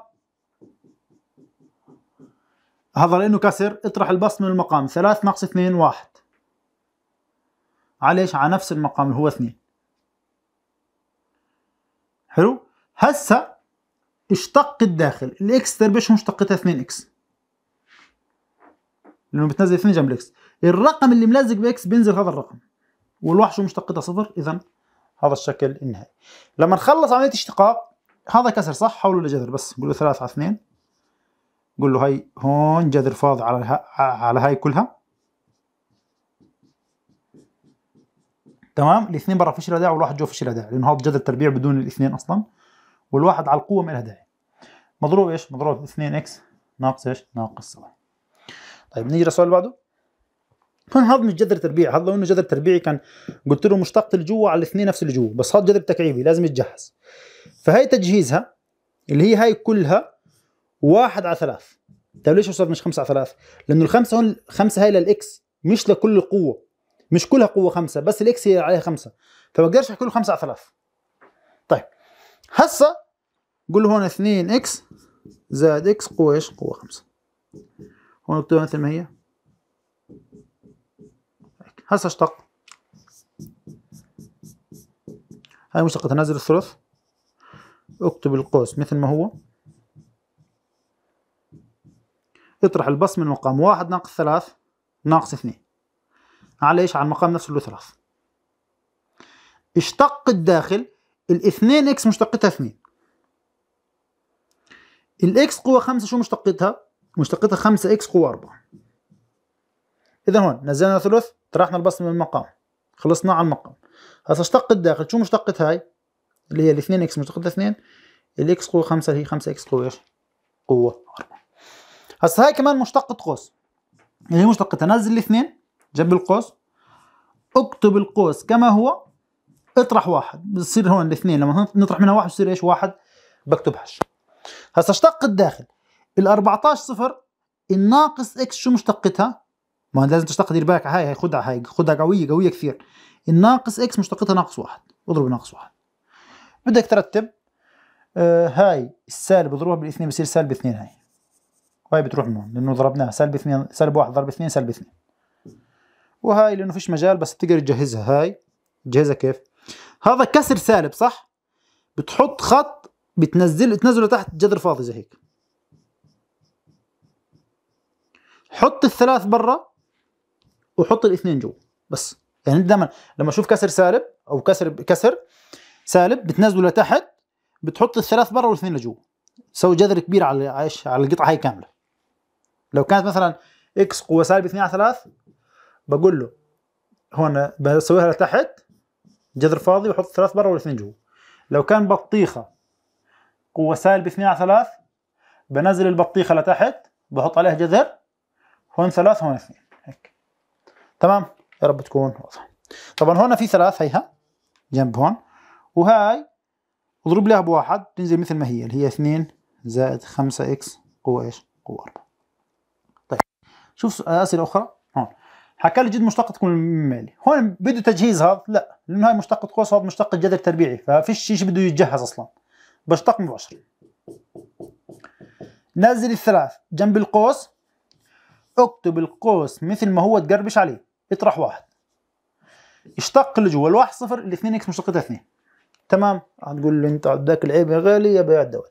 S1: هذا لأنه كسر. اطرح البسط من المقام. ثلاث ناقص اثنين واحد. على إيش على نفس المقام اللي هو اثنين. حلو؟ هسه اشتق الداخل. الاكس تربيع شو مشتقتها 2 إكس لأنه بتنزل 2 جنب الإكس. الرقم اللي ملزق بإكس بينزل هذا الرقم. والواحد شو مشتقتها صفر اذا هذا الشكل النهائي. لما نخلص عملية اشتقاق هذا كسر صح؟ حوله لجذر بس قول له 3 على 2 قول له هاي هون جذر فاضي على على هاي كلها. تمام؟ الاثنين برا فيش داعي والواحد جوا فيش داعي لأنه هذا جذر تربيع بدون الاثنين أصلا. والواحد على القوة ما لها داعي. مضروب إيش؟ مضروب 2 إكس ناقص إيش؟ ناقص 7 طيب نيجي للسؤال اللي بعده. هون هذا مش جذر تربيعي؟ هذا لو إنه جذر تربيعي كان قلت له مشتقة اللي جوا على الاثنين نفس اللي جوا بس هذا جذر تكعيبي لازم يتجهز. فهي تجهيزها اللي هي هاي كلها واحد على ثلاث. طيب ليش وصلت مش خمسة على ثلاث؟ لأنه الخمسة هون خمسة هاي للإكس مش لكل القوة مش كلها قوة خمسة بس الإكس هي عليها خمسة. فبقدرش أحكي له خمسة على ثلاث. طيب هسا قول له هون 2 إكس زائد إكس قوة إيش؟ قوة خمسة. هون اكتبها مثل ما هي؟ هسا اشتق هاي مشتقة نازل الثلث؟ اكتب القوس مثل ما هو. اطرح البسط من المقام واحد ناقص ثلاث ناقص اثنين. على إيش على المقام نفسه اللي ثلاث. اشتق الداخل الاثنين إكس مشتقتها اثنين. الاكس قوة خمسة شو مشتقتها؟ مشتقتها خمسة إكس قوة أربعة. إذا هون نزلنا ثلث طرحنا البسط من المقام. خلصنا على المقام. هسا اشتق الداخل. شو مشتقة هاي؟ اللي هي الاثنين إكس مشتقتها اثنين الاكس قوة خمسة اللي هي خمسة إكس قوة إيش؟ قوة أربعة. هسا هاي كمان مشتقة قوس. اللي هي مشتقتها. نزل الاثنين. جنب القوس. اكتب القوس كما هو. اطرح واحد. بصير هون الاثنين. لما نطرح منها واحد بصير إيش؟ واحد. بكتبهاش. هسا اشتق الداخل. ال 14 صفر الناقص إكس شو مشتقتها؟ ما لازم تشتق دير بالك هاي هاي خدها هاي خدها قوية قوية كثير الناقص إكس مشتقتها ناقص واحد اضرب ناقص واحد بدك ترتب آه هاي السالب اضربها بالاثنين بصير سالب اثنين هاي وهي بتروح من هون لأنه ضربناها سالب اثنين سالب واحد ضرب اثنين سالب اثنين وهاي لأنه فيش مجال بس تقدر تجهزها هاي تجهزها كيف؟ هذا كسر سالب صح؟ بتحط خط بتنزل تنزله تحت جذر فاضي زي هيك حط الثلاث برا وحط الاثنين جوا. بس. يعني دائما لما أشوف كسر سالب أو كسر كسر سالب بتنزله لتحت بتحط الثلاث برا والاثنين لجوا. سوي جذر كبير على إيش على القطعة هاي كاملة. لو كانت مثلا إكس قوة سالب 2 على 3 بقول له هون بسويها لتحت جذر فاضي واحط ثلاث برا والاثنين جوا. لو كان بطيخة قوة سالب 2 على 3 بنزل البطيخة لتحت بحط عليها جذر هون ثلاث هون اثنين. هيك. تمام؟ يا رب تكون واضحة. طبعا هون في ثلاث هيها جنب هون. وهاي اضرب لها بواحد تنزل مثل ما هي اللي هي اثنين زائد خمسة إكس قوة إيش؟ قوة أربعة. طيب شوف أسئلة أخرى. هون. حكى لي جد مشتقة تكون مالي هون بده تجهيز هذا؟ لا. لأنه هاي مشتقة قوس هذا مشتقة جذر تربيعي. ففيش شيء بده يتجهز أصلا. بشتق مباشرة. نزل الثلاث. جنب القوس اكتب القوس مثل ما هو تقربش عليه. اطرح واحد. اشتق اللي جوا الواحد صفر الاثنين إكس مشتقتها اثنين. تمام؟ هتقول لي أنت عداك العيب يا غالي يا بيع الدولي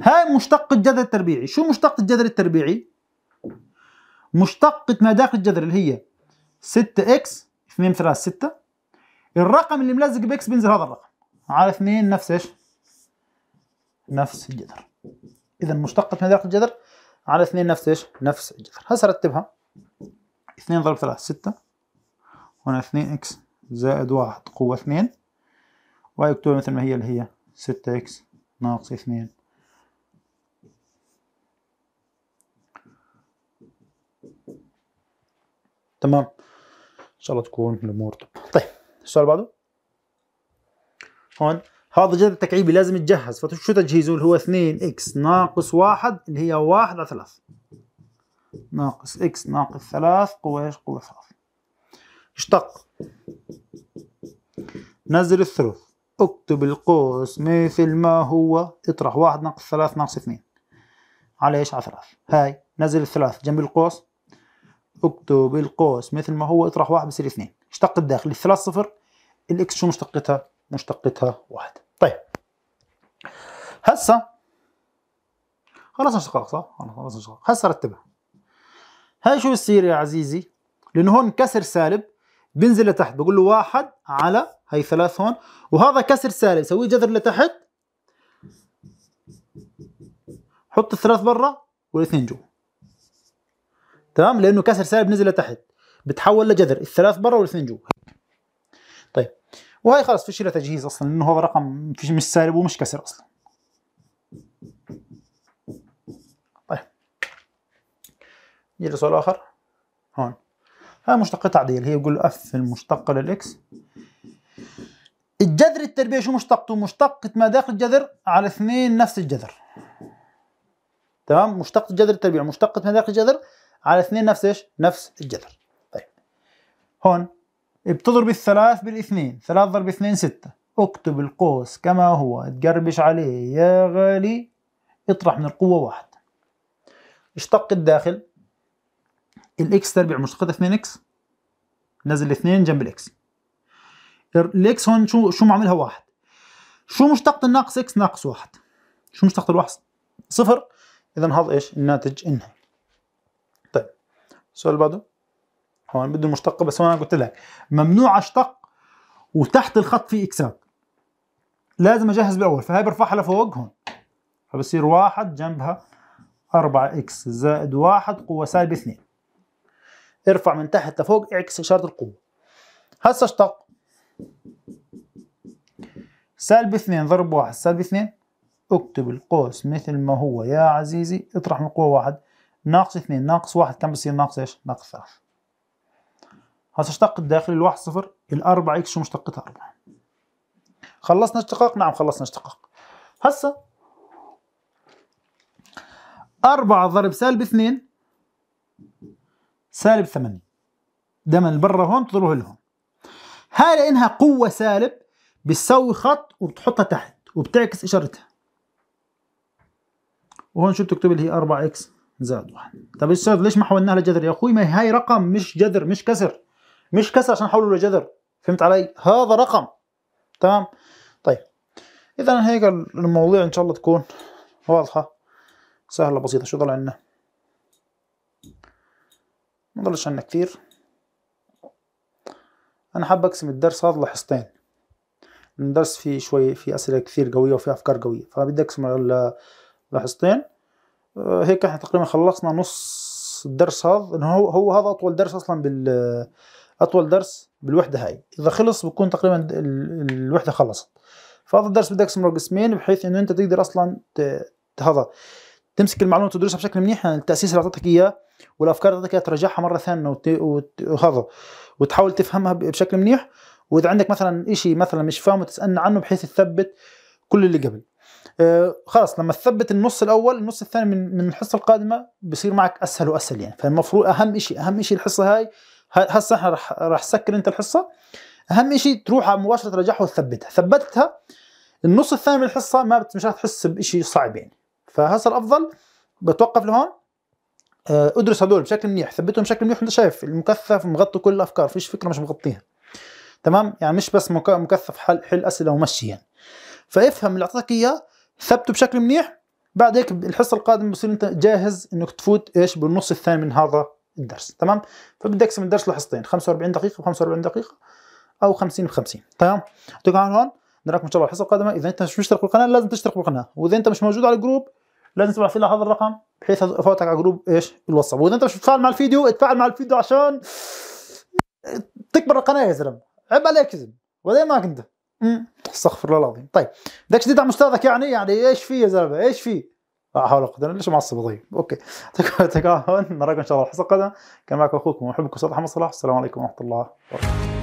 S1: هاي مشتقة الجذر التربيعي. شو مشتقة الجذر التربيعي؟ مشتقة ما داخل الجذر اللي هي 6 إكس 2 3 6 الرقم اللي ملزق بإكس بينزل هذا الرقم. على 2 نفس إيش؟ نفس الجذر. اذا مشتقة ما داخل الجذر على 2 نفس إيش؟ نفس الجذر هسه رتبها. 2 ضرب 3 6 هنا 2 إكس زائد 1 قوة 2 ويكتبها مثل ما هي اللي هي 6 إكس ناقص 2 تمام. إن شاء الله تكون الأمور طيب السؤال بعده؟ هون. هذا جذر تكعيبي لازم يتجهز. فشو تجهيزه؟ اللي هو 2 إكس ناقص 1 اللي هي 1 على 3 ناقص إكس ناقص 3 قوة إيش؟ قوة 3 اشتق. نزل الثلث. اكتب القوس مثل ما هو. اطرح. 1 ناقص 3 ناقص 2 على إيش؟ على 3 هاي. نزل الثلاثة. جنب القوس. اكتب القوس مثل ما هو. اطرح واحد بصير اثنين. اشتق الداخل. الثلاث صفر. الاكس شو مشتقتها؟ مشتقتها واحد طيب. هسا خلاص اشتقاق صح؟ خلاص اشتقاق هسا رتبها. هاي شو بصير يا عزيزي؟ لأنه هون كسر سالب بنزل لتحت بقول له واحد على هي ثلاث هون وهذا كسر سالب. سويه جذر لتحت. حط الثلاث برا والاثنين جوا. تمام؟ لأنه كسر سالب نزل لتحت. بتحول لجذر. الثلاث برا والاثنين جوا. وهي خلاص فيش لها تجهيز أصلا لأنه هذا رقم مش سالب ومش كسر أصلا. طيب. يجي سؤال آخر. هون. هاي مشتقة تعديل هي يقول أف المشتقة للإكس. الجذر التربيعي شو مشتقته؟ مشتقة ما داخل الجذر على اثنين نفس الجذر. تمام؟ مشتقة الجذر التربيعي مشتقة ما داخل الجذر على اثنين نفس إيش؟ نفس الجذر. طيب. هون. بتضرب الثلاث بالاثنين ثلاث ضرب اثنين ستة. اكتب القوس كما هو تقربش عليه يا غالي. اطرح من القوة واحد. اشتق الداخل. الاكس تربيع مشتقة 2 إكس نزل الاثنين جنب الاكس الاكس هون شو شو معاملها؟ واحد. شو مشتقة الناقص إكس ناقص واحد؟ شو مشتقة الواحد؟ صفر. إذا هذا إيش؟ الناتج النهائي طيب. السؤال بعده. هون بده مشتقة بس أنا قلت لك. ممنوع أشتق وتحت الخط في اكسات لازم أجهز بالاول فهي برفعها لفوق هون. فبصير واحد جنبها 4 إكس زائد واحد قوة سالب اثنين. ارفع من تحت لفوق اعكس اشارة القوة. هسه اشتق. سالب اثنين ضرب واحد. سالب اثنين. اكتب القوس مثل ما هو. يا عزيزي اطرح من القوة واحد. ناقص اثنين. ناقص واحد. كم بصير ناقص إيش؟ ناقص ثلاث هسه اشتق الداخل الواحد صفر الأربعة إكس شو مشتقتها؟ أربعة. خلصنا اشتقاق؟ نعم خلصنا اشتقاق. هسه أربعة ضرب سالب اثنين سالب ثمانية. دائما البرة هون تضربه لهون. هاي لأنها قوة سالب بتسوي خط وبتحطها تحت وبتعكس إشارتها. وهون شو بتكتب اللي هي 4 إكس زائد 1 طيب أستاذ ليش ما حولناها لجذر يا أخوي؟ ما هي رقم مش جذر مش كسر. مش كسر عشان نحوله لجذر فهمت علي؟ هذا رقم. تمام؟ طيب. اذا هيك المواضيع إن شاء الله تكون واضحة. سهلة بسيطة. شو ضل عندنا ما ضلش عندنا كثير. أنا حاب أقسم الدرس هذا لحصتين. الدرس فيه شوي في أسئلة كثير قوية وفي أفكار قوية. فبدي اقسمه لحصتين. آه، هيك إحنا تقريبا خلصنا نص الدرس هذا. إنه هو هو هذا أطول درس أصلا بال أطول درس بالوحدة هاي. إذا خلص بكون تقريبا الوحدة خلصت. فهذا الدرس بدي اقسمه قسمين بحيث إنه أنت تقدر أصلا هذا تمسك المعلومة وتدرسها بشكل منيح. يعني التأسيس اللي أعطيتك إياه والأفكار اللي أعطيتك إياها ترجعها مرة ثانية وهذا. وتحاول تفهمها بشكل منيح. وإذا عندك مثلا شيء مثلا مش فاهمه تسألنا عنه بحيث تثبت كل اللي قبل. آه خلاص لما تثبت النص الأول النص الثاني من من الحصة القادمة بصير معك أسهل وأسهل يعني. فالمفروض أهم شيء أهم شيء الحصة هاي هسه إحنا رح رح تسكر انت الحصة. أهم شيء تروح مباشرة ترجعها وتثبتها. ثبتها النص الثاني من الحصة ما مش تحس بشيء صعب يعني. فهسه الأفضل بتوقف لهون. آه، ادرس هدول بشكل منيح. ثبتهم بشكل منيح انت شايف المكثف مغطي كل الأفكار. فيش فكرة مش مغطيها. تمام؟ يعني مش بس مكثف حل حل أسئلة ومشي يعني. فافهم اللي اعطاك إياه ثبته بشكل منيح. بعد هيك الحصة القادمة بصير أنت جاهز إنك تفوت إيش بالنص الثاني من هذا الدرس تمام؟ فبدي اقسم الدرس لحصتين 45 دقيقة و 45 دقيقة أو 50 ب 50 تمام؟ يعطيكم العافية نراكم إن شاء الله الحصة القادمة إذا أنت مش مشترك بالقناه لازم تشترك بالقناه وإذا أنت مش موجود على الجروب لازم تبعث لي هذا الرقم بحيث افوتك على جروب إيش؟ الواتساب وإذا أنت مش متفاعل مع الفيديو اتفاعل مع الفيديو عشان تكبر القناة يا زلمة. عيب عليك كذب ولا ما كنت أستغفر الله العظيم. طيب بدك تدعم استاذك يعني؟ يعني إيش في يا زلمة؟ إيش في؟ لا حول ولا قوة ليش معصب طيب أوكي. *laughs* تكون نراكم إن شاء الله الحصه القادمه كان معكم أخوكم ومحبكم أستاذ محمد صلاح. السلام عليكم ورحمة الله وبركاته.